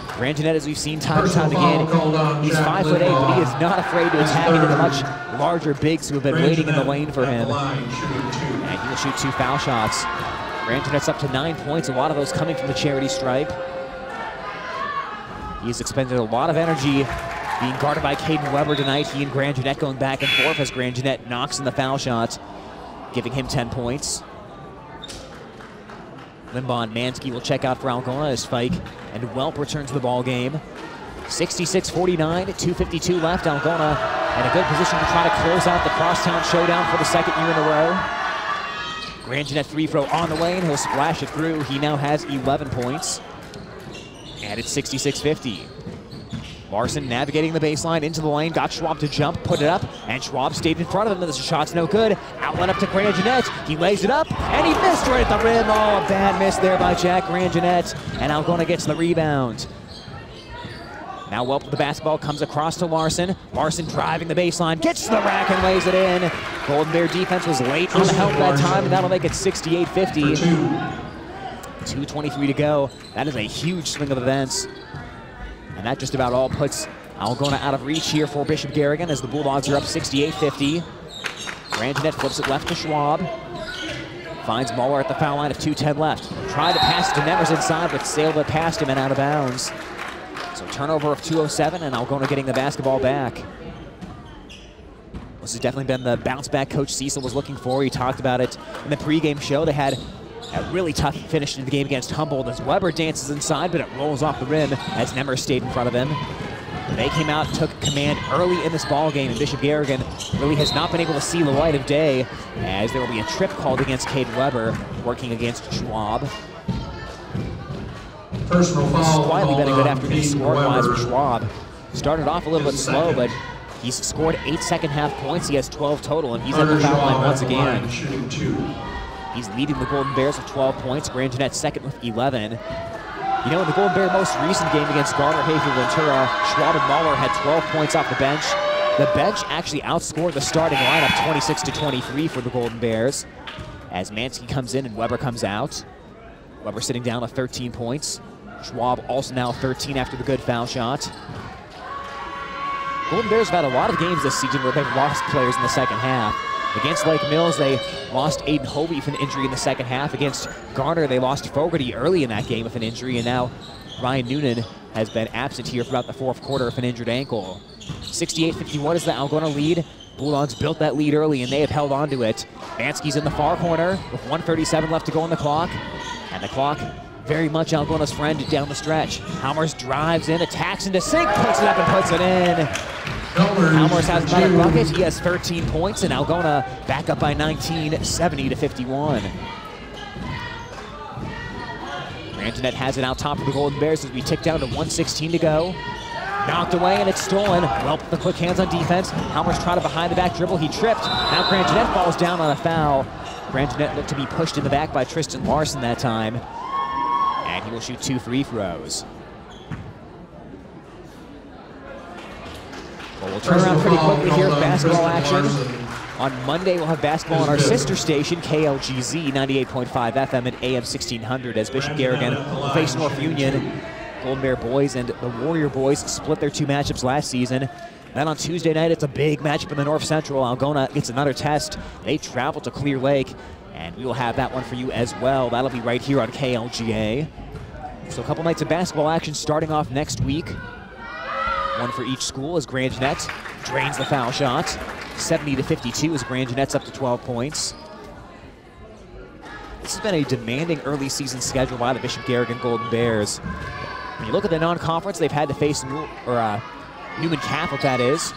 Grand Jeanette, as we've seen time and time again, he's five foot eight, but he is not afraid to attack into the much larger bigs who have been waiting in the lane for him. And he will shoot two foul shots. Grand Jeanette's up to nine points, a lot of those coming from the charity stripe. He's expended a lot of energy being guarded by Caden Weber tonight. He and Grand Jeanette going back and forth as Grand Jeanette knocks in the foul shot, giving him 10 points. Limbaugh and Mansky will check out for Algona as Fike and Welp return to the ball game. 66-49, 2.52 left. Algona in a good position to try to close out the crosstown showdown for the second year in a row. Grand Jeanette free throw on the way, and he'll splash it through. He now has 11 points. And it's 66-50. Larson navigating the baseline into the lane, got Schwab to jump, put it up, and Schwab stayed in front of him. This shot's no good. Outlet up to Grand Jeanette. He lays it up, and he missed right at the rim. Oh, bad miss there by Jack Grand Jeanette. And Algona gets the rebound. Now Welp with the basketball comes across to Larson. Larson driving the baseline, gets to the rack and lays it in. Golden Bear defense was late on the help that time, and that'll make it 68-50. 2.23 to go. That is a huge swing of events. And that just about all puts Algona out of reach here for Bishop Garrigan as the Bulldogs are up 68-50. Grand flips it left to Schwab. Finds Mahler at the foul line of 2.10 left. Tried to pass it to Nemers inside, but sailed it past him and out of bounds. So turnover of 207 and Algona getting the basketball back. This has definitely been the bounce back Coach Cecil was looking for. He talked about it in the pregame show. They had a really tough finish to the game against Humboldt as Weber dances inside, but it rolls off the rim as Nemers stayed in front of him. They came out, took command early in this ball game, and Bishop Garrigan really has not been able to see the light of day as there will be a trip called against Caden Weber, working against Schwab. Personal foul. Slightly been a good on afternoon scoring-wise for. Schwab. Started off a little bit slow, second. but he's scored eight second half points. He has 12 total, and he's at the foul line once line, again. Two. He's leading the Golden Bears with 12 points. Grand Jeanette second with 11. You know, in the Golden Bear most recent game against Garner, Hayfield, Ventura, Schwab and Mahler had 12 points off the bench. The bench actually outscored the starting lineup 26 to 23 for the Golden Bears. As Mansky comes in and Weber comes out. Weber sitting down with 13 points. Schwab also now 13 after the good foul shot. Golden Bears have had a lot of games this season where they've lost players in the second half. Against Lake Mills, they lost Aiden Hovey with an injury in the second half. Against Garner, they lost Fogarty early in that game with an injury, and now Ryan Noonan has been absent here throughout the fourth quarter with an injured ankle. 68-51 is the Algona lead. Bulldogs built that lead early, and they have held on to it. Mansky's in the far corner with 137 left to go on the clock. And the clock very much Algona's friend down the stretch. Helmers drives in, attacks into Sink, puts it up and puts it in. Helmers has another bucket. He has 13 points, and Algona back up by 19, 70 to 51. Antoinette has it out top for the Golden Bears as we tick down to 116 to go. Knocked away and it's stolen. Well, the quick hands on defense. Helmers tried to behind the back dribble. He tripped. Now Grand Jeanette falls down on a foul. Grand Jeanette looked to be pushed in the back by Tristan Larson that time. And he will shoot two free throws. Well, we'll turn around pretty quickly here basketball action. On Monday, we'll have basketball on our sister station, KLGZ 98.5 FM at AM 1600 as Bishop Garrigan will face North Union. Golden Bear boys and the Warrior boys split their two matchups last season. Then on Tuesday night, it's a big matchup in the North Central. Algona gets another test. They travel to Clear Lake, and we will have that one for you as well. That'll be right here on KLGA. So a couple nights of basketball action starting off next week. One for each school as Grand Jeanette drains the foul shot. 70 to 52 as Grand Jeanette's up to 12 points. This has been a demanding early season schedule by the Bishop Garrigan Golden Bears. When you look at the non-conference, they've had to face New, or uh, Newman Catholic, that is,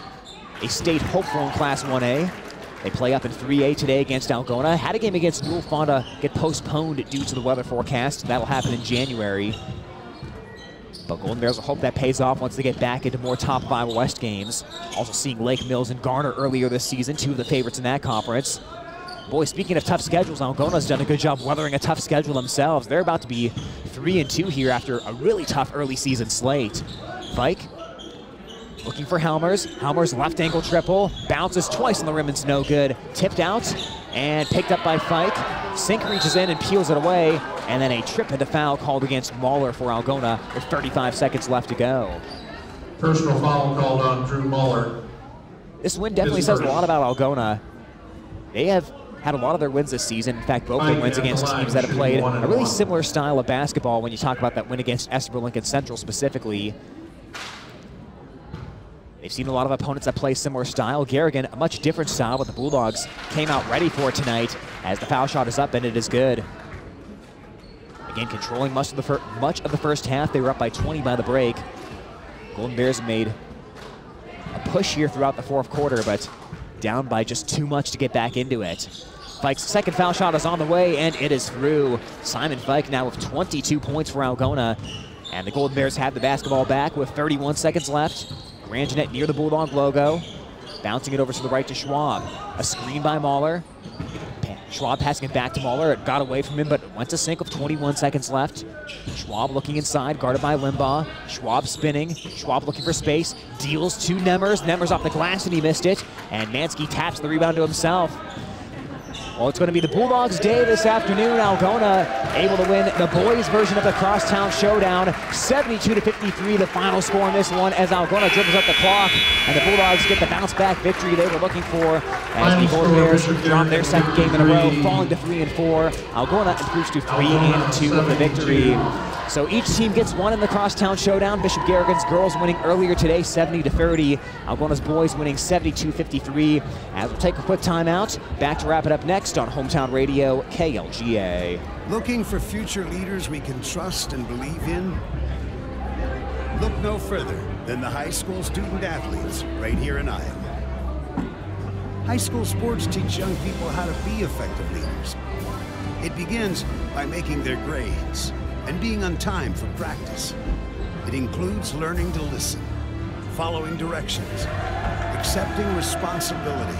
a state hopeful in Class 1A. They play up in 3A today against Algona. Had a game against Newell Fonda get postponed due to the weather forecast. That'll happen in January. But Golden Bears will hope that pays off once they get back into more top five West games. Also seeing Lake Mills and Garner earlier this season, two of the favorites in that conference. Boy, speaking of tough schedules, Algona's done a good job weathering a tough schedule themselves. They're about to be 3 and 2 here after a really tough early season slate. Fike looking for Helmers. Helmers left ankle triple, bounces twice on the rim, it's no good. Tipped out and picked up by Fike. Sink reaches in and peels it away, and then a trip and a foul called against Mahler for Algona with 35 seconds left to go. Personal foul called on Drew Mahler. This win definitely says a lot about Algona. They have had a lot of their wins this season. In fact, both their wins against teams that have played a really similar style of basketball when you talk about that win against Esper Lincoln Central specifically. They've seen a lot of opponents that play similar style. Garrigan, a much different style, but the Bulldogs came out ready for tonight as the foul shot is up and it is good. Again, controlling much of the, much of the first half. They were up by 20 by the break. Golden Bears made a push here throughout the fourth quarter, but down by just too much to get back into it. Fike's second foul shot is on the way, and it is through. Simon Fike now with 22 points for Algona. And the Golden Bears have the basketball back with 31 seconds left. Grand Jeanette near the Bulldog logo. Bouncing it over to the right to Schwab. A screen by Mahler. Schwab passing it back to Mahler. It got away from him, but went to Sink with 21 seconds left. Schwab looking inside, guarded by Limbaugh. Schwab spinning. Schwab looking for space. Deals to Nemers. Nemers off the glass, and he missed it. And Mansky taps the rebound to himself. Well, it's going to be the Bulldogs' day this afternoon. Algona able to win the boys' version of the Crosstown Showdown, 72 to 53. The final score in this one as Algona dribbles up the clock, and the Bulldogs get the bounce-back victory they were looking for. As the Golden Bears drop their second game in a row, falling to three and four. Algona improves to three and two of the victory. So each team gets one in the Crosstown Showdown. Bishop Garrigan's girls winning earlier today, 70 to 30. Algona's boys winning 72-53. As we'll take a quick timeout, back to wrap it up next on Hometown Radio KLGA. Looking for future leaders we can trust and believe in? Look no further than the high school student athletes right here in Iowa. High school sports teach young people how to be effective leaders. It begins by making their grades and being on time for practice. It includes learning to listen, following directions, accepting responsibility,